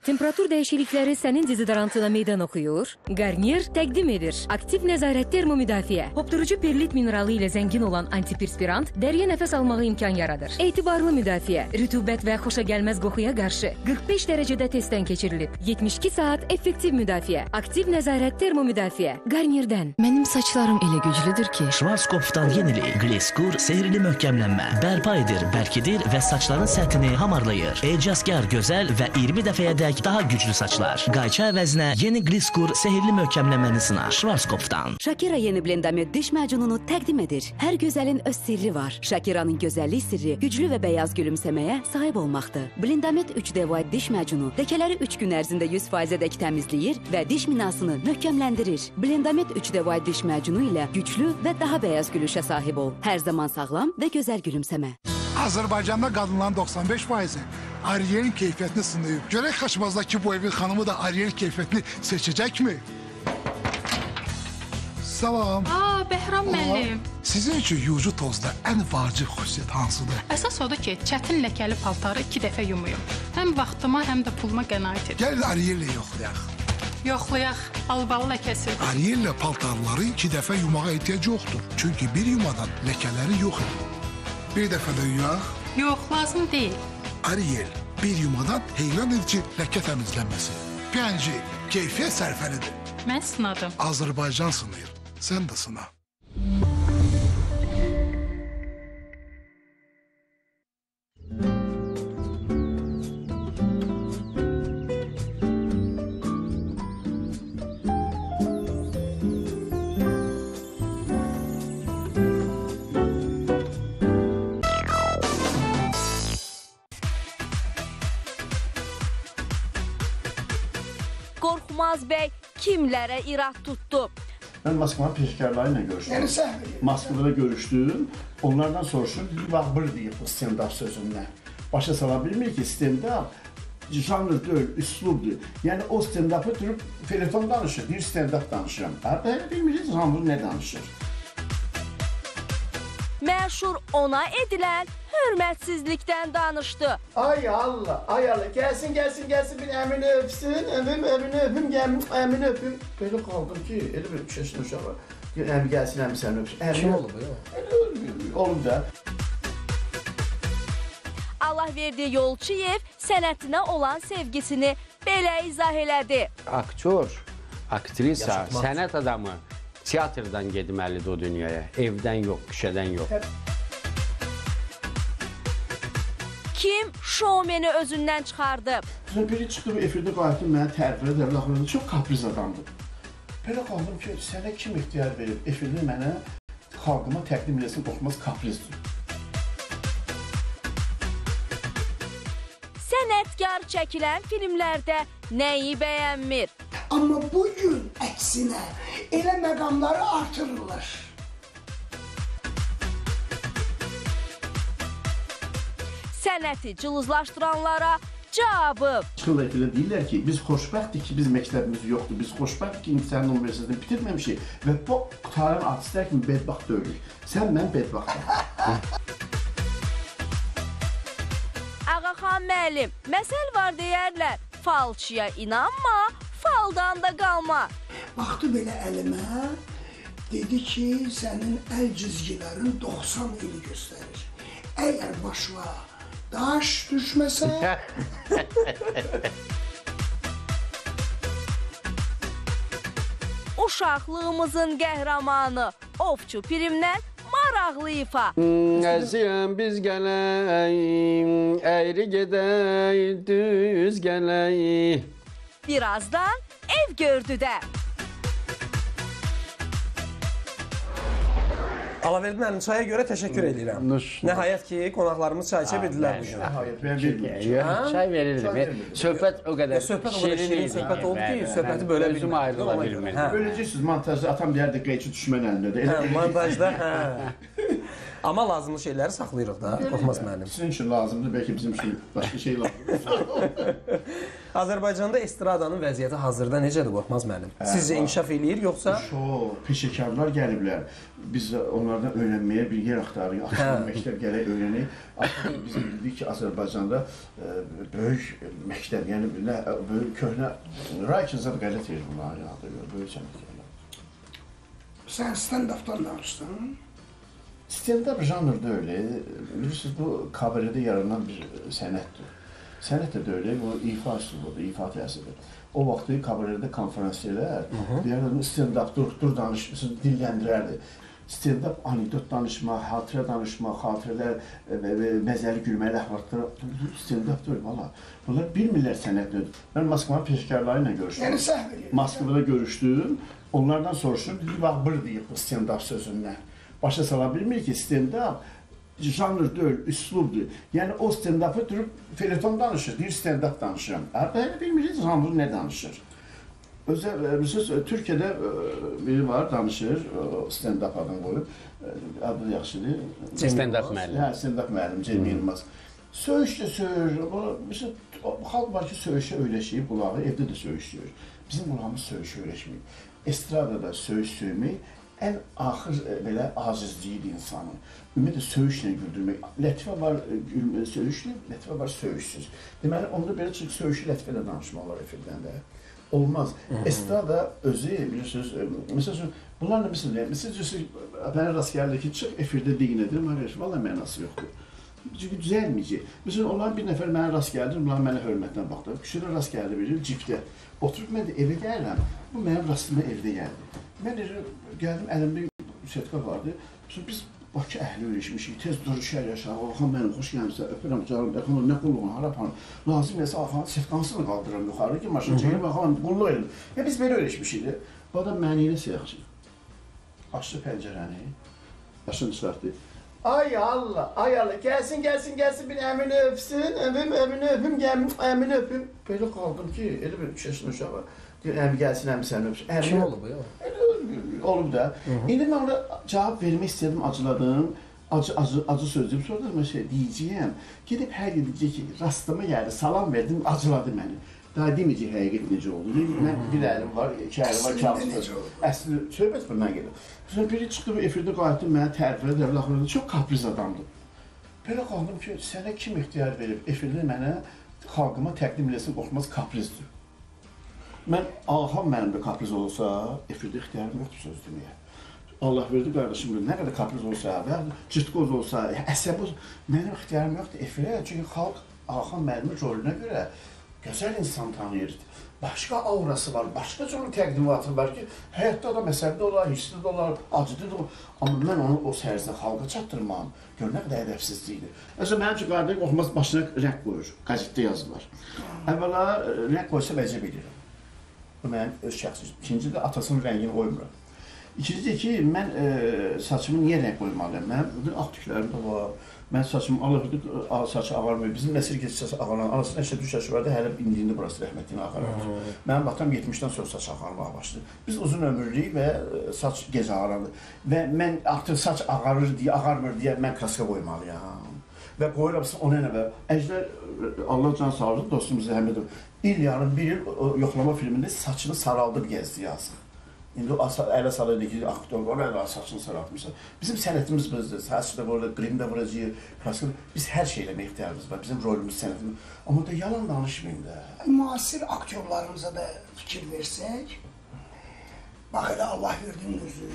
Temperatur dəyişiklikləri sənin dezodorantına meydan oxuyur. Garnier təqdim edir. Aktiv nəzarət termomüdafiə. Hopdurucu perlit mineralı ilə zəngin olan antiperspirant dəriyə nəfəs almağa imkan yaradır. Etibarlı müdafiə. Rütubət və xoşagəlməz qoxuya qarşı 45 dərəcədə testdən keçirilib. 72 saat effektiv müdafiə. Aktiv nəzarət termomüdafiə. Garnierdən. Mənim saçlarım elə güclüdür ki, Schwarzkopfdan yenilik Gliskur sehirli möhkəmlənmə bərpa edir, bərkidir və saçların səthini hamarlayır. Ecazkar, gözəl və 20 dəfəyədək daha güclü saçlar. Qayça əvəzinə yeni Gliskur sehirli möhkəmlənməni sına Schwarzkopfdan. Shakira yeni Blendamid diş macununu təqdim edir. Hər gözəlin öz sirri var. Shakira'nın gözəllik sirri güclü və bəyaz gülümsəməyə sahib olmaqdır. Blendamid 3D White diş macunu ləkələri 3 gün ərzində 100%-ədək təmizləyir və diş minasını möhkəmləndirir. Blendamid 3D White diş macunu ilə güclü və daha bəyaz gülüşə sahib ol. Hər zaman sağlam və gözəl gülümsəmə. Azərbaycanda qadınların 95 faizi Ariel'in keyfiyyətini sınayıb. Görək xaçmazdakı bu evin xanımı da Ariel keyfiyyətini seçəcəkmi? Salam. Aa, Bəhram müəllim. Sizin üçün yucu tozda ən vacib xüsusiyyət hansıdır? Əsas odur ki, çətin ləkəli paltarı 2 dəfə yumuyum. Həm vaxtıma, həm də puluma qənaət edir. Gəlin Ariellə yoxlayaq. Yoxlayaq, albalı ləkəsi. Ariellə paltarları iki dəfə yumağa ehtiyac yoxdur. Çünki bir yumadan ləkələri yox edir. Bir dəfə də yuyaq. Yox, lazım deyil. Ariel, bir yumadan heyran edici ləkə təmizlənməsi. Gəncik, keyfiyyət sərfəlidir. Mən sınadım. Azərbaycan sınayır. Sən də sına. Qorxmaz bəy kimlərə irad tutdu? Ben Moskva peşkarlarıyla görüştüm. Yani sen biliyorsun. Moskvada görüştüm. Onlardan soruştum. Bir bak bir deyip bu stand-up sözünden. Başa sala bilmiyor ki stand-up janr deyil, üslubdur. Yəni o stand-up'ı durub telefonda danışır, bir stand-up danışıram. Hətta bilmirik janr nə danışır. Məşhur ona edilən hörmətsizlikdən danışdı. Ay Allah, ay Allah. Gelsin, gelsin, gelsin bir Emine öpsün. Öpüm, Emine öpüm, Emine öpüm. Böyle kaldım ki, eli bir var. Gel, Emi gelsin, Emi sen öpsün. Emi Kim olub ya? Olub da. Allahverdi Yolçuyev sənətinə olan sevgisini belə izah elədi. Aktyor, aktrisa, Yaşatmaq. sənət adamı teatrdan getməlidir o dünyaya. Evdən yox, küçədən yox. Kim şoumeni özündən çıxardı? Sonra biri çıxıb efirdə qayıtdı mənə təriflə də axırında çox kapriz adamdır. Belə qaldım ki, sənə kim ixtiyar verib efirdə mənə xalqıma təqdim eləsin, oxumaz kaprizdir. Sənətkar çəkilən filmlərdə nəyi bəyənmir? Amma bugün əksinə elə məqamları artırırlar. Sənəti cılızlaşdıranlara cavabı Çıxırlar efirdə deyirlər ki, biz xoşbəxtdik ki, biz məktəbimiz yoxdur. Biz xoşbəxtdik ki, İncəsənət Universitetini bitirməmişik və bu qutaran artistlər kimi bedbaxt deyilik. Sən mən bedbaxtam. <laughs> Ağaxan müəllim, məsəl var deyərlər. Falçıya inanma, faldan da qalma. Baxdı belə əlimə, dedi ki, sənin əl cizgilərin 90 ili göstərir. Əgər başına daş düşməsə, Uşaqlığımızın <laughs> qəhrəmanı Ovçu Pirimdən maraqlı ifa. Əziyəm biz gələk, əyri gedək, düz gələk. Birazdan ev gördü də. Alaverdi müəllim çaya görə təşəkkür edirəm. Nəhayət ki, qonaqlarımız çay içə bildilər bu gün. Nəhayət, mən bilmirəm. Çay verirdim. Söhbət o qədər söhbət o qədər şirin söhbət oldu ki, söhbəti bölə Özüm bilmədim. ayrıla. Hə. Böləcəksiniz montajda atam deyərdi qeyçi düşmən əlindədir. Hə, montajda, hə. <laughs> Amma lazımlı şeyləri saxlayırıq da, Qorxmaz müəllim. Sizin üçün lazımdır, bəlkə bizim üçün başqa şey lazımdır. <laughs> Azərbaycanda estradanın vəziyyəti hazırda necədir Qorxmaz müəllim? Sizcə inkişaf eləyir yoxsa? Çox peşəkarlar gəliblər. Biz onlardan öyrənməyə bir yer axtarırıq. Açıq məktəb gələk öyrənək. Artıq biz bildik ki, Azərbaycanda ə, böyük məktəb, yəni nə böyük köhnə Raykin zad qələt edir bunlar ya, böyük cəmiyyətlər. sən stand-updan danışdın. Stand-up janr da öyle. Bilirsiniz bu kabarede yaranan bir sənətdir. Sənət də öyle, bu ifa üslubudur, ifa təsiridir. O vaxtı kabarede konferansiyələr deyərlər stand-up dur, dur danışırsın, dilləndirərdi. Stand-up anekdot danışma, xatirə danışma, xatirələr e, məzəli gülməli əhvalatlar stand-up deyil valla. Bunlar bilmirlər sənət nədir. Mən Moskvanın peşkarları ilə görüşdüm. Yəni səhv edirlər. Moskvada görüşdüm. Onlardan soruşdum. Bir bax bir deyib bu stand-up sözündən. Başa sala bilmir ki, stand-up janr deyil, üslubdur. Yəni o stand-up'ı durub telefonda danışır, bir stand-up danışıram. Hətta bilmirik janr nə danışır. Özə, bilirsiniz, Türkiyədə e, biri var, danışır, e, stand-up adını qoyub. E, Adı yaxşıdır. Stand-up müəllim. Hə, stand-up müəllim Cem Yılmaz. Söyüş də söyür. Bu mesela xalq var ki, söyüşə öyrəşib qulağı, evdə də söyüş söyür. Bizim qulağımız söyüşə öyrəşməyib. Estradada söyüş söymək ən axır e, belə acizliyi idi insanın. Ümumiyyətlə söyüşlə güldürmək. Lətifə var e, gülmə, söyüşlü, lətifə var söyüşsüz. Deməli onda belə çıx söyüşü lətifə ilə danışmaq olar efirdən də. Olmaz. Estrada özü bilirsiniz, e, məsəl üçün bunlar da məsələn, məsəl üçün mənə rast gəldi ki, çıx efirdə deyin edir, amma vallahi mənası yoxdur. Çünki düzəlməyəcək. Məsələn, onlar bir nəfər mənə rast gəldi, bunlar mənə hörmətlə baxdı. Kişilər rast gəldi bir cipdə. Oturub mən də evə gəlirəm. Bu mənim rastıma evdə gəldi. Mən elə gəldim, əlimdə setka vardı. Biz Bakı əhli öyrəşmişik. Tez dur şəhər yaşa. Axan mənim xoş gəlmisən. Öpürəm canım. Baxın nə qulluğun hara aparın. Lazım nəsə axan setkansını qaldırıram yuxarı ki, maşın çəkib baxan qulluq edin. Ya biz belə öyrəşmişik. Bu adam məni ilə siyahçı. Açdı pəncərəni. Yaşını çıxartdı. Ay Allah, ay Allah, gelsin gelsin gelsin bir əmini öpsün, əmim əmini öpüm, gəmim əmini öpüm. Belə qaldım ki, elə bir 3 yaşlı uşaq var. Deyir, əmi gəlsin, əmi səni öpsün. Kim olub bu ya? Olub da. İndi mən ona cavab vermək istədim, acıladım. Acı, acı, acı söz deyib, sonra mən şey deyəcəyəm. Gedib hər yer deyəcək ki, rastıma gəldi, salam verdim, acıladı məni. Daha deməyəcək həqiqət necə oldu. Mən bir əlim var, iki əlim var, Əslində kağız. necə oldu? Əsli söhbət bundan gəlir. Sonra biri çıxdı efirdə qayıtdı mənə təriflədi, əvlaqlarında çox kapriz adamdır. Belə qaldım ki, sənə kim ixtiyar verib efirdə mənə xalqıma təqdim eləsin, qorxmaz kaprizdir. Mən ağam mənim də kapriz olsa, efirdə ixtiyarım yoxdur söz deməyə. Allah verdi qardaşım, nə qədər kapriz olsa, və cırtqoz olsa, əsəb olsa, mənim ixtiyarım yoxdur efirə, çünki xalq ağam mənim roluna görə gözəl insan tanıyır. Başqa aurası var, başqa cür təqdimatı var ki, həyatda da məsələdə olar, hissli də olar, acıdı da. Amma mən onu o sərzdə xalqa çatdırmam. Gör nə qədər ədəbsizlikdir. Məsələn, mənim üçün qardaş oxumaz başına rəq qoyur. Qəzetdə yazılar. Əvvəla rəq qoysa vəcib edirəm. Bu mənim öz şəxsi. İkinci də atasının rəngini qoymuram. İkincisi ki, mən e, saçımı niyə rəng qoymalıyam? Mənim ağ tüklərim də var. Mən saçımı alırdı, saçı ağarmıyor. Bizim nəsil keçsə ağaran, anasının 83 yaşı vardı, hələ indiyində burası rəhmətini ağarır. Mənim atam 70-dən sonra saç ağarmağa başladı. Biz uzun ömürlüyük və e, saç gec ağarırdı. Və mən artıq saç ağarır deyə, ağarmır deyə mən kraska qoymalıyam. Və qoyuram ona nə və Əjdər e, Allah can sağlığı dostumuz Həmidov il yarım bir il o, yoxlama filmində saçını saraldıb gəzdi yazıq. İndi o asa- ələ salırdı ki, aktyor var, ələ saçını saraltmışlar. Bizim sənətimiz bizdir. Saçı da burada, qrim də vuracağıq, kraska. Biz hər şey eləmək ixtiyarımız var. Bizim rolumuz sənətimiz. Amma da yalan danışmayın da. Müasir aktyorlarımıza da fikir versək, bax elə Allah verdiyin özü,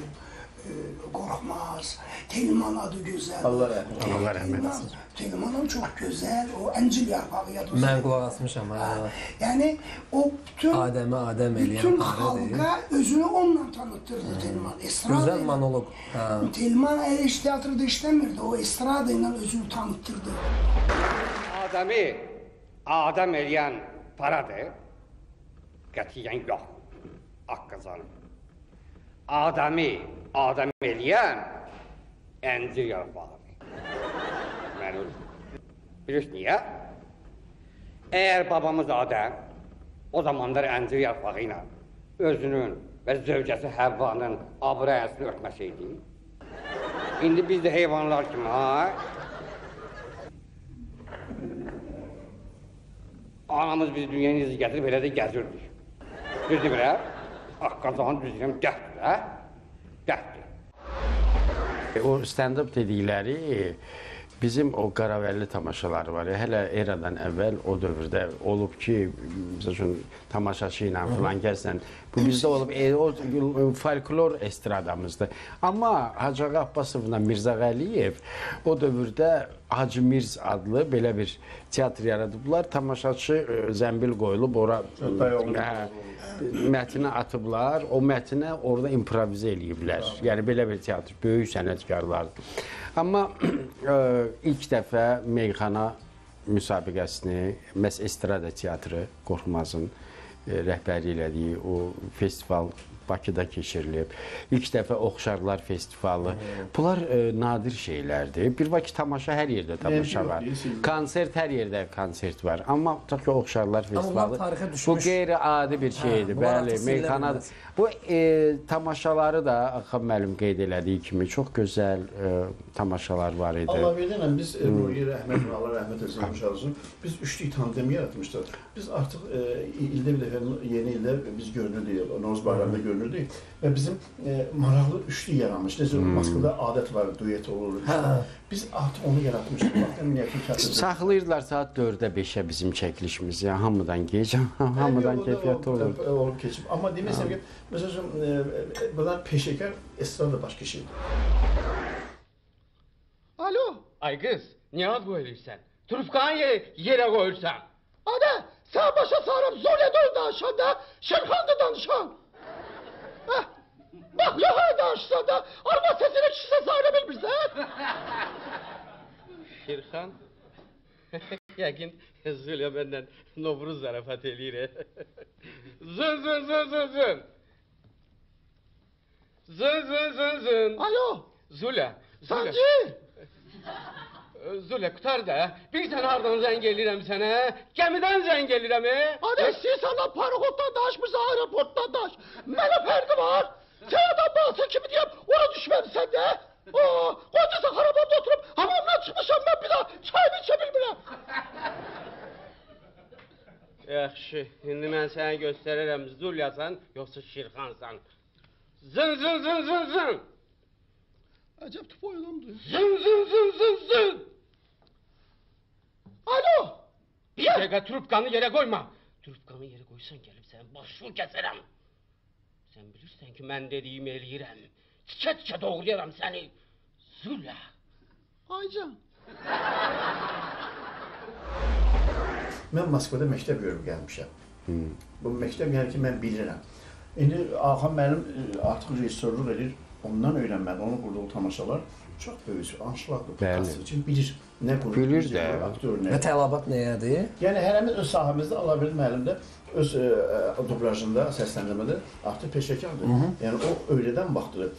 e, qorxmaz, Telman adı gözəl. Allah rəhmət etsin. Allah rəhmət etsin. Telman adı çox gözəl, o əncil yarpağı yadı. Mən qulaq asmışam. Ha. Yəni o bütün Adəmi Adəm eləyən bütün qarıdır. xalqa özünü onunla tanıtırdı Telman. Estrada Gözəl ilə- monoloq. Ha. Telman elə iş teatrda işləmirdi, o estrada ilə özünü tanıtırdı. Adəmi adam eləyən paradır. Qətiyyən yox. Haqq qazanır. Adəmi adam eləyən əncir yarpağıdır. Məlum. Bilirsiniz niyə? Əgər babamız Adəm o zamanlar əncir yarpağı ilə özünün və zövcəsi Həvvanın abrəyəsini örtməsəydi, indi biz də heyvanlar kimi, ha? Anamız biz dünyaya gətirib elə də gəzirdik. Düzdür belə? Haqqazanı düzgün dəhtdir, hə? Dəhtdir. E, O stand-up dedikləri bizim o qaravəlli tamaşaları var. Hələ eradan əvvəl o dövrdə olub ki, məsəl üçün tamaşaçı ilə filan kəslə bu bizdə olub e, o folklor estradamızdır. Amma Hacı Ağa Abbasovla Mirzə Əliyev o dövrdə Hacı Mirz adlı belə bir teatr yaradıblar. Tamaşaçı e, zəmbil qoyulub ora hə, mətni atıblar. O mətnə orada improvizə eləyiblər. Yəni belə bir teatr böyük sənətkarlardır. Amma ə, ilk dəfə meyxana müsabiqəsini məhz estrada teatrı Qorxmazın ə, rəhbərlik elədiyi o festival Bakıda keçirilib. İlk dəfə Oxşarlar festivalı. Bunlar ə, nadir şeylərdir. Bir vakit tamaşa hər yerdə tamaşa var. Konsert hər yerdə konsert var. Amma tutaq ki Oxşarlar festivalı bu qeyri-adi bir şeydir. bunlar Bəli, sililə bu e, tamaşaları da Axan müəllim qeyd elədiyi kimi çox gözəl e, tamaşalar var idi. Allah verdən biz e. Nuriyə rəhmət Allah rəhmət etsin uşağımızın. Biz üçlük tandemi yaratmışdıq. Biz artıq e, ildə bir dəfə yeni ildə biz görünürdük. Novruz bayramında görünürdük. Oynayırdıq və bizim e, maraqlı üçlü yaranmış. Necə Hmm. Moskvada adət var, duet olur. Hə. Biz artıq onu yaratmışıq. Bax, əməliyyatı çatdırdıq. Saxlayırdılar saat 4-ə 5-ə bizim çəkilişimiz. Yəni hamıdan gec, hamıdan Hə, keyfiyyətli olur. olur. Olub keçib. Amma deməsəm ki, məsəl üçün e, e, bunlar peşəkar, estrada başqa şeydir. Alo. Ay qız, niyə ad qoyursan? Trubkanı yere, yerə qoyursan. Ada, sən başa sarıb Zoledoy danışanda Şerxan da danışan. Bak ya hala aşağıda arma sesini kişi söylemek bize. Şirhan. <laughs> Yakin Zülya benden Novruz zarafat eliyle. <laughs> zın zın zın zın zın. Zın zın zın zın. Alo. Zula. Zula. Sancı. <laughs> Zülya qutar da. Bir sən hardan zəng eləyirəm sənə? Gəmidən zəng eləyirəm. Hadi istəyirsən lan paraxoddan danışmırsan, aeroportdan danış. Mənə fərqi var. Sən adam balası kimi deyəm, ora düşməmisən də. Oo, qocasan xarabamda oturup hamamdan çıxmışam mən bir daha çayını içə bilmirəm. Yaxşı, indi mən sənə göstərərəm Zulyasan, yoxsa Şirxansan. Zın zın zın zın zın. Əcəb tüp oylamdır. Zın zın zın zın zın. Alo. Bir dəqiqə trubkanı yerə qoyma. Trubkanı yerə qoysan gəlib sənin başını kəsərəm. Sən bilirsən ki, mən dediyimi eləyirəm. Tikə-tikə doğrayaram səni. Zulya. Aycan. Mən Moskvada məktəb görüb gəlmişəm. Bu məktəb yəni ki, mən bilirəm. İndi Axan mənim e, artıq rejissorluq edir. Ondan öyrənməli, onun qurduğu tamaşalar çox böyük, anşlaqlı, Bəli. kassı üçün bilir. Nə qurur, Bilir də. aktyor nə. Və tələbat nəyədir? Yəni hərəmiz öz sahəmizdə ala bilir müəllim də öz ə, ə, dublajında, səsləndirmədə artıq peşəkardır. Hı hı. Yəni o öylədən baxdır.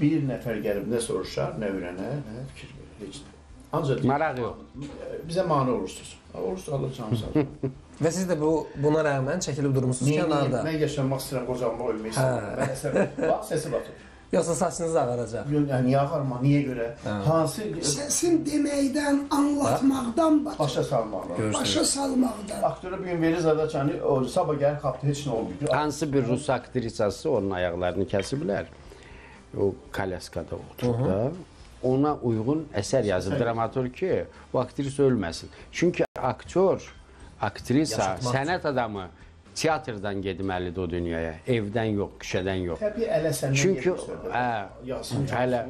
Bir nəfər gəlib nə soruşar, nə öyrənər, nə fikir verir. Heç nə. Ancaq Maraq yox. Bizə mane olursunuz. Olursa Allah canı sağ olsun. Və siz də bu buna rəğmən çəkilib durmusunuz kənarda. Mən yaşamaq istəyirəm, qocalmaq ölmək Hə. istəyirəm. Mən əsəb, bax səsi batır. Yoxsa saçınız ağaracaq. Yəni niyə ağarma, niyə görə? Hansı Səsin deməkdən, anlatmaqdan bax. başa salmaqla. Başa salmaqdan. Aktöra bu gün verir zadaçanı, o sabah gəlir xapda heç nə olmuyor. Hansı bir Rus aktrisası onun ayaqlarını kəsiblər. O kalyaskada oturub da. Ona uyğun əsər yazıb dramaturg ki, bu aktris ölməsin. Çünki aktyor, aktrisa, sənət adamı teatrdan getməlidir o dünyaya. Evdən yox, küçədən yox. Təbii ələ səndən Çünki hə, Yazsın hələ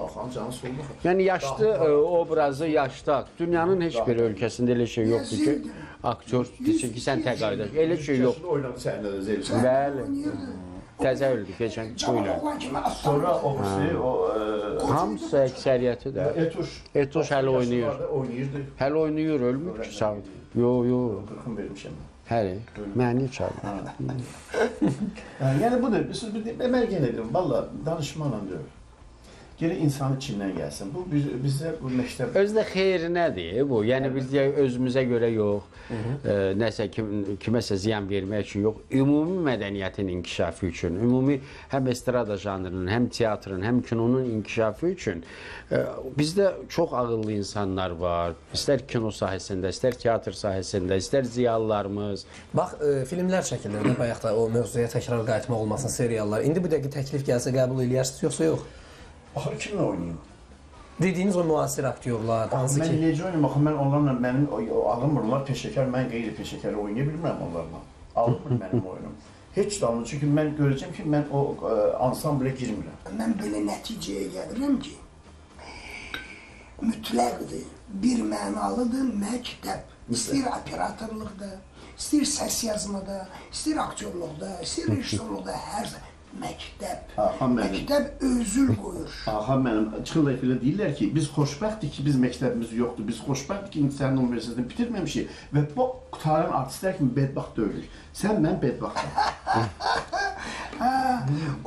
Axan canı soldu. Yəni yaşlı e, obrazı yaşda. Dünyanın heç bir ölkəsində elə şey yoxdur ki, aktyor desin ki, sən təqaüd. Elə şey yox. Oynadı səhnədə Zeyl. Bəli. Təzə öldü keçən bu il. Sonra o birisi, o e, Hamısı əksəriyyəti də. Etuş. Etuş hələ oynayır. Oynayırdı. Hələ oynayır, ölmür ki, sağ. Yo, yo. 40 vermişəm. Hələ. Məni çaldı. Hə, yəni budur. Siz bir mən yenə deyirəm, valla danışmaqla deyil. Gərək insanın içindən gəlsin. Bu biz, bizdə bu məktəb Özdə xeyrinədir bu. Yəni biz deyək özümüzə görə yox, e, nəsə kim, kiməsə ziyan vermək üçün yox, ümumi mədəniyyətin inkişafı üçün, ümumi həm estrada janrının, həm teatrın, həm kinonun inkişafı üçün e, bizdə çox ağıllı insanlar var. İstər kino sahəsində, istər teatr sahəsində, istər ziyalılarımız. Bax, e, filmlər çəkilir də bayaq da o mövzuya təkrar qayıtmaq olmasın seriallar. İndi bu dəqiqə təklif gəlsə qəbul eləyərsiniz yoxsa yox? Axı kimlə oynayım? Dediyiniz o müasir aktyorlar, hansı Mən ki necə oynayım? Axı mən onlarla mənim alınmırlar peşəkar, mən qeyri-peşəkar oynaya bilmirəm onlarla. Alınmır mənim oyunum. Heç də alınmır. Çünki mən görəcəm ki, mən o ə, ansamblə girmirəm. Mən belə nəticəyə gəlirəm ki, mütləqdir, bir mənalıdır məktəb. İstəyir operatorluqda, istəyir səs yazmada, istəyir aktyorluqda, istəyir rejissorluqda, hər zə- məktəb. Axan mənim. Məktəb özül qoyur. Axan mənim çıxırlar filə deyirlər ki, biz xoşbəxtdik ki, biz məktəbimiz yoxdur. Biz xoşbəxtdik ki, İncəsənət Universitetini bitirməmişik və bu qutaran artistlər kimi bədbəxt deyilik. Sən mən bədbəxtəm. <laughs> Hə,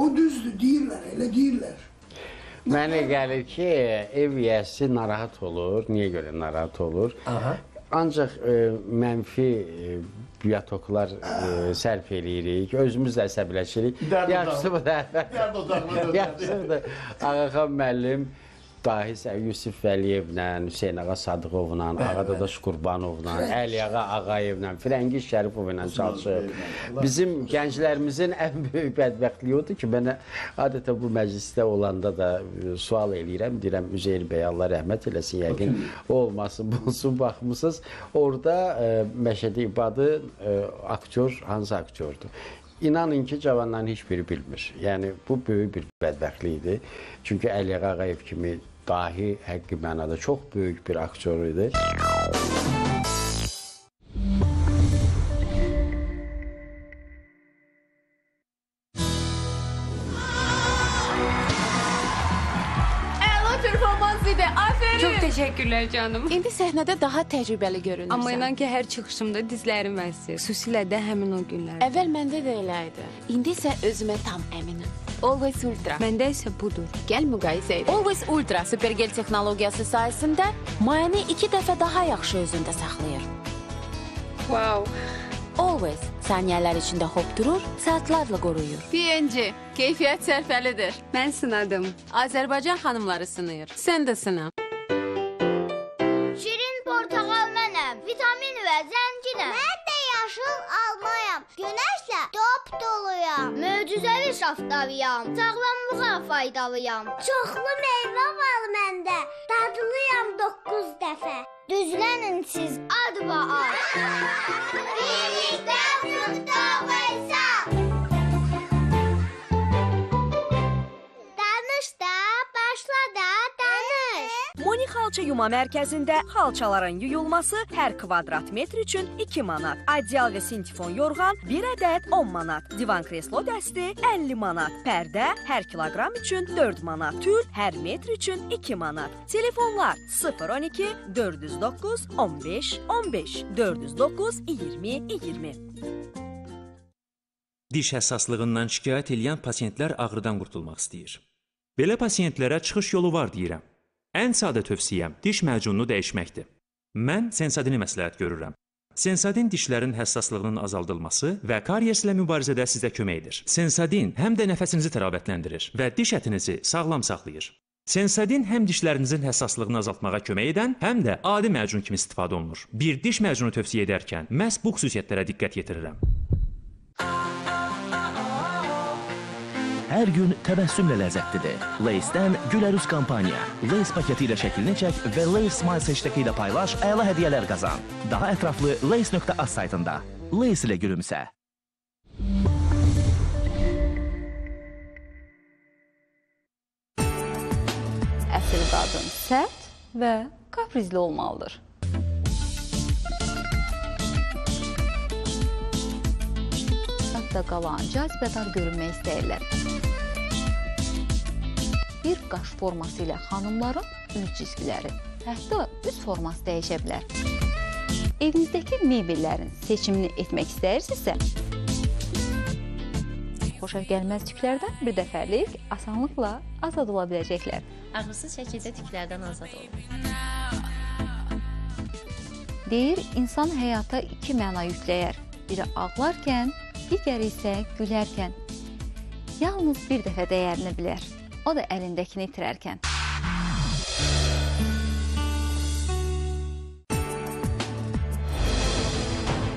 o düzdür, deyirlər, elə deyirlər. Mənə gəlir ki, ev yiyəsi narahat olur. Niyə görə narahat olur? Aha. Ancaq e, mənfi e, biotoklar e, sərf eləyirik, özümüz də əsəbləşirik. <laughs> Yaxşısı bu da. Döndərdi. Yaxşıdır. Ağaxan müəllim dahi sə- Yusif Vəliyevlə, Hüseyn ağa Sadıqovla, Ağadadaş Qurbanovla, Əliağa Ağayevlə, Firəngiz Şərifov ilə çalışıb. Bizim gənclərimizin ən böyük bədbəxtliyi odur ki, mənə adətən bu məclisdə olanda da sual eləyirəm, deyirəm Üzeyir bəy Allah rəhmət eləsin, yəqin o olmasın, bulsun baxmısınız. Orada Məşədi İbadı aktyor hansı aktyordur? İnanın ki, cavanların heç biri bilmir. Yəni bu böyük bir bədbəxtlikdir. Çünki Əli Ağayev kimi dahi həqiqi mənada çox böyük bir aktyor idi. Əla performans idi. Afərin. Çox təşəkkürlər canım. İndi səhnədə daha təcrübəli görünürsən. Amma inan ki, hər çıxışımda dizlərim əsir. Xüsusilə də həmin o günlər. Əvvəl məndə də elə idi. İndi isə özümə tam əminəm. Always Ultra. Məndə isə budur. Gəl müqayisə edək. Always Ultra supergel texnologiyası sayəsində mayəni 2 dəfə daha yaxşı özündə saxlayır. Wow. Always saniyələr içində hop durur, saatlarla qoruyur. PNG, keyfiyyət sərfəlidir. Mən sınadım. Azərbaycan xanımları sınayır. Sən də sına. Dop doluyam. Möcüzəvi şaftaviyam, sağlamlığa faydalıyam. Çoxlu meyvə var məndə, dadlıyam 9 dəfə. Düzlənin siz adva-ad. Birlikdə <laughs> xalça yuma mərkəzində xalçaların yuyulması hər kvadrat metr üçün 2 manat. Adial və sintifon yorğan 1 ədəd 10 manat. Divan kreslo dəsti 50 manat. Pərdə hər kiloqram üçün 4 manat. Tül hər metr üçün 2 manat. Telefonlar 012 409 15 15 409 20 20. Diş həssaslığından şikayət edən pasientlər ağrıdan qurtulmaq istəyir. Belə pasientlərə çıxış yolu var deyirəm. Ən sadə tövsiyəm diş macununu dəyişməkdir. Mən Sensadini məsləhət görürəm. Sensadin dişlərin həssaslığının azaldılması və karieslə mübarizədə sizə kömək edir. Sensadin həm də nəfəsinizi təravətləndirir və diş ətinizi sağlam saxlayır. Sensadin həm dişlərinizin həssaslığını azaltmağa kömək edən, həm də adi macun kimi istifadə olunur. Bir diş macunu tövsiyə edərkən məhz bu xüsusiyyətlərə diqqət yetirirəm. Hər gün təbəssümlə ləzzətlidir. Lays-dən Gülərüz kampaniya. Lays paketi ilə şəklini çək və Lays Smiles hashtag ilə paylaş, əla hədiyyələr qazan. Daha ətraflı lays.az saytında. Lays ilə gülümsə. Əsl qadın sərt və kaprizli olmalıdır. Hətta qalan cazibədar görünmək istəyirlər. Bir qaş forması ilə xanımların üz cizgiləri, hətta üz forması dəyişə bilər. Evinizdəki mebellərin seçimini etmək istəyirsinizsə, xoşa gəlməz tüklərdən bir dəfəlik asanlıqla azad ola biləcəklər. Ağrısız şəkildə tüklərdən azad olun. Deyir, insan həyata iki məna yükləyər. Biri ağlarkən, digəri isə gülərkən. Yalnız bir dəfə dəyərini bilər. O da əlindəkini itirərkən.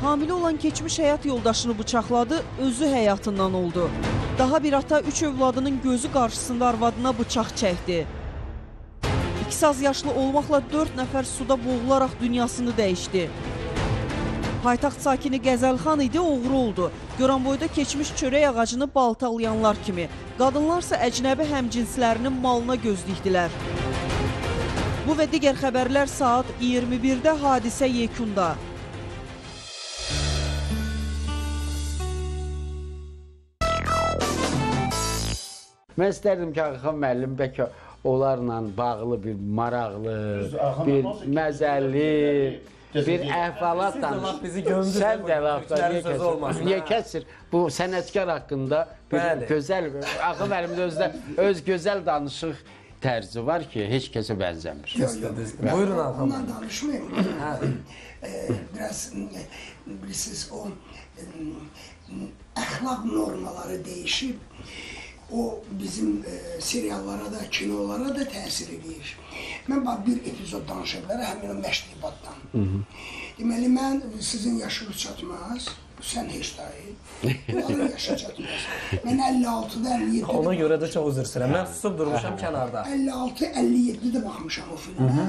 Hamilə olan keçmiş həyat yoldaşını bıçaqladı, özü həyatından oldu. Daha bir ata üç övladının gözü qarşısında arvadına bıçaq çəkdi. İki az yaşlı olmaqla 4 nəfər suda boğularaq dünyasını dəyişdi. Paytaxt sakini Qəzəlxan idi, oğru oldu. Goranboyda keçmiş çörək ağacını baltalayanlar kimi. Qadınlarsa əcnəbi həmcinslərinin malına göz dikdilər. Bu və digər xəbərlər saat 21-də hadisə yekunda. Mən istərdim ki, Ağxan müəllim bəlkə onlarla bağlı bir maraqlı, bir məzəli, bir əhvalat danış. Sən də laf da Türklərin niyə kəsir? Niyə kəsir? Bu sənətkar haqqında bir Bəli. gözəl, Ağxan müəllimin özdə öz gözəl danışıq tərzi var ki, heç kəsə bənzəmir. Buyurun Ağam. Ondan danışmayayım. Ee, biraz e, bilirsiniz o e, əxlaq normaları değişib. o bizim e, seriallara da, kinolara da təsir edir. Mən bax bir epizod danışa bilərəm həmin o məşribatdan. Deməli mən sizin yaşınız çatmaz. Sən heç dahi. Bunların yaşı çatmaz. Mən 56-da 57-də Ona görə də çox üzr istəyirəm. Mən susub durmuşam kənarda. 56-57-də baxmışam o filmə.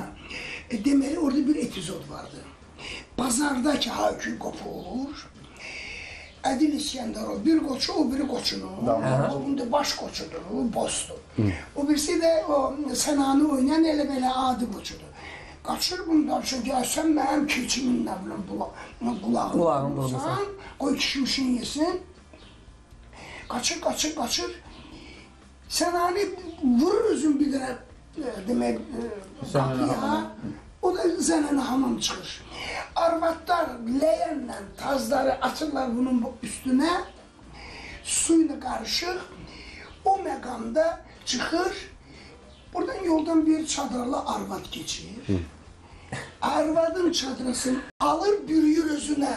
E, deməli orada bir epizod vardı. Bazardakı haykü qopulur. Ədil İskəndərov bir qoçu, o biri qoçunu. Aha. O bunda baş qoçudur, o bostur. O birisi də o sənanı oynayan elə belə adi qoçudur. Qaçır bundan sonra gəlsən mənim keçimin nə bilim qulağını vurursan, vurursan. qoy kişmişin yesin. Qaçır, qaçır, qaçır. Sənani vurur özün bir dənə e, demək e, qapıya. O da zənənə hamam çıxır. Arvadlar ləyənlə tazları atırlar bunun bu üstünə. Suyla qarışıq. O məqamda çıxır. Buradan yoldan bir çadırlı arvad keçir. Arvadın çadrasını alır bürüyür özünə.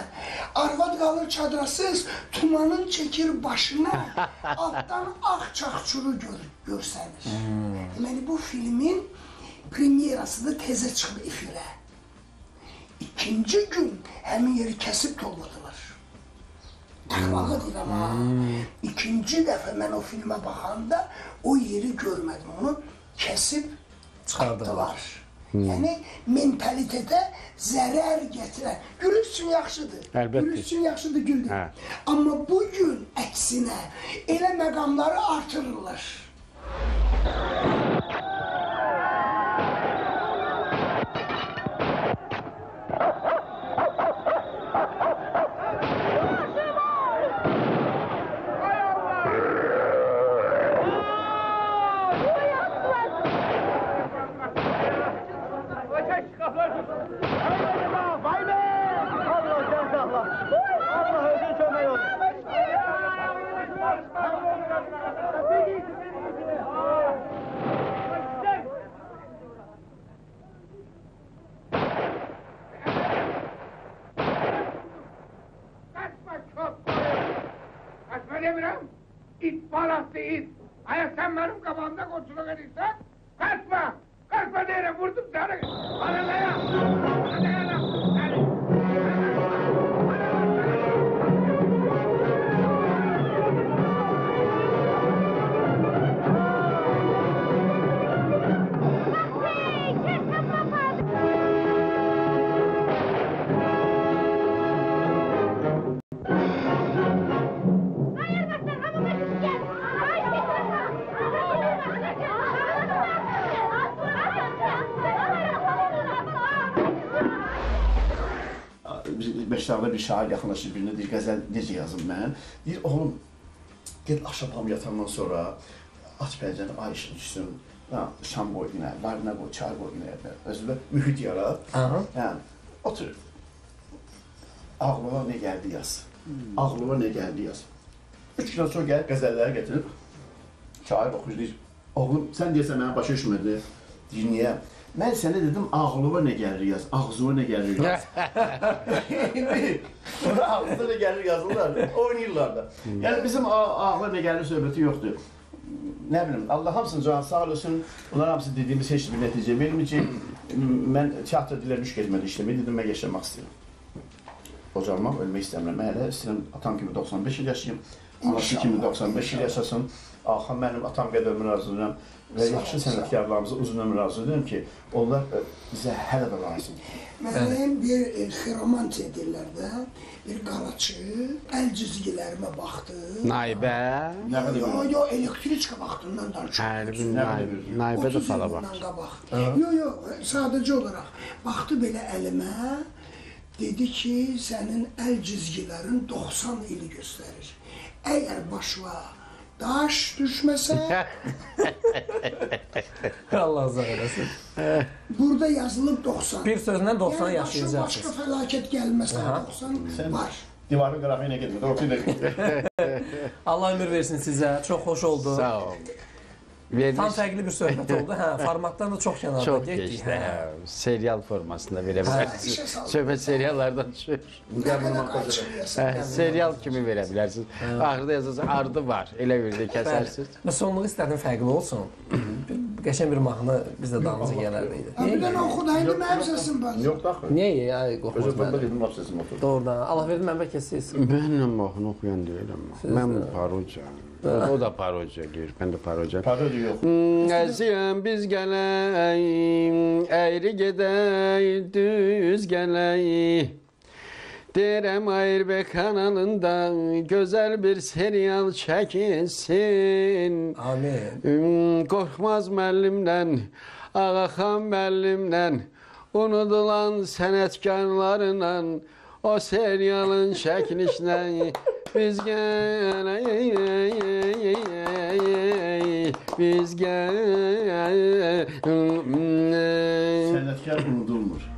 Arvad qalır çadrasız, tumanın çəkir başına, <laughs> altdan ağ çaxçuru gör, görsənir. Deməli bu filmin premyerası da tezə çıxdı efirə. İkinci gün həmin yeri kəsib topladılar. Təxlağı deyirəm ha. İkinci dəfə mən o filmə baxanda o yeri görmədim. Onu kəsib çıxardılar. Yəni mentalitetə zərər gətirən. Gülüş üçün yaxşıdır. Əlbəttə. Gülüş üçün yaxşıdır güldür. Hə. Amma bu gün əksinə elə məqamları artırırlar. Beşdağda bir şair yaxınlaşır birinə deyir, qəzəl necə yazım mən? Deyir, oğlum, get axşam yatandan sonra aç pəncəni, ay işin düşsün, ha, şam qoy günə, varına qoy, çay qoy günə, özünə mühit yarat. Yəni, otur. Ağlıma nə gəldi yaz. Ağlıma nə gəldi yaz. Üç gün sonra gəlib qəzəlləri gətirib, şair oxuyur, deyir, oğlum, sən deyəsən mənə başa düşmədi. Deyir, niyə? Mən sənə dedim, ağlıma nə gəlir yaz, ağzıma nə gəlir yaz. İndi <laughs> Sonra ağzına nə gəlir yazırlar, oynayırlar da. Yəni bizim ağla nə gəlir söhbəti yoxdur. Nə bilim, Allah hamısını can sağ olsun. Bunlar hamısı dediyimiz heç bir nəticə verməyəcək. Mən teatr dilləri üç getmədi işləməyi dedim, mən yaşamaq istəyirəm. Qocalmaq, ölmək istəmirəm. Mən hələ istəyirəm atam kimi 95 il yaşayım. Anası kimi 95 il yaşasın. Axı mənim atam qədər ömür arzulayıram və yaxşı sənətkarlarımıza uzun ömür arzulayıram ki, onlar e, bizə hələ də lazımdır. Məsələn, bir e, xiromantiya deyirlər də, bir qaraçı əl cizgilərimə baxdı. Naibə. Nə qədər Yo, yo, elektriçka vaxtından danışıram. Hə, bir naibə, naibə də fala bax. Bundan qabaq. Yo, yo, sadəcə olaraq baxdı belə əlimə, dedi ki, sənin əl cizgilərin 90 ili göstərir. Əgər başına daş düşməsə, <laughs> Allah azad eləsin. burada yazılıb 90. Bir sözlə 90 yəni, yaşayacaqsınız. Başqa, fəlakət gəlməsə Aha. 90 var. Divarın qırağı ilə getmədi, ortaya da getdi. Allah ömür versin sizə. Çox xoş oldu. Sağ ol. Vermiş. Tam fərqli bir söhbət <laughs> oldu. Hə, formatdan da çox kənarda Çox getdik. keçdi. Hə. Hə. Serial formasında verə Hə. bilərsiniz. Söhbət seriallardan düşür. Hə, serial kimi verə bilərsiniz. Axırda yazırsınız, ardı var. Elə bir də kəsərsiniz. Və sonluğu istədim fərqli olsun. <clears throat> Bir qəşəng bir mahnı biz də dalımıza gələrdi. Bir dənə oxu da indi mənim səsim var. Yox da axı. Niyə ya qorxmaz Özü burada mən? dedim, lap səsim oturdu. Doğrudan. Allah verdi mən bəlkə siz. Mənlə mahnı oxuyan deyiləm. Mən də. Parodiya. O da parodiya eləyir, mən də parodiya. Parodiya yox. Əziyəm biz gələk, əyri gedək, düz gələk. Deyirəm Ayrbek kanalında gözəl bir serial çəkilsin. Amin. Qorxmaz müəllimlə, Ağaxan müəllimlə, unudulan sənətkarlarla O seryalın çekilişine biz gel biz gel Sanatkar unutulmur.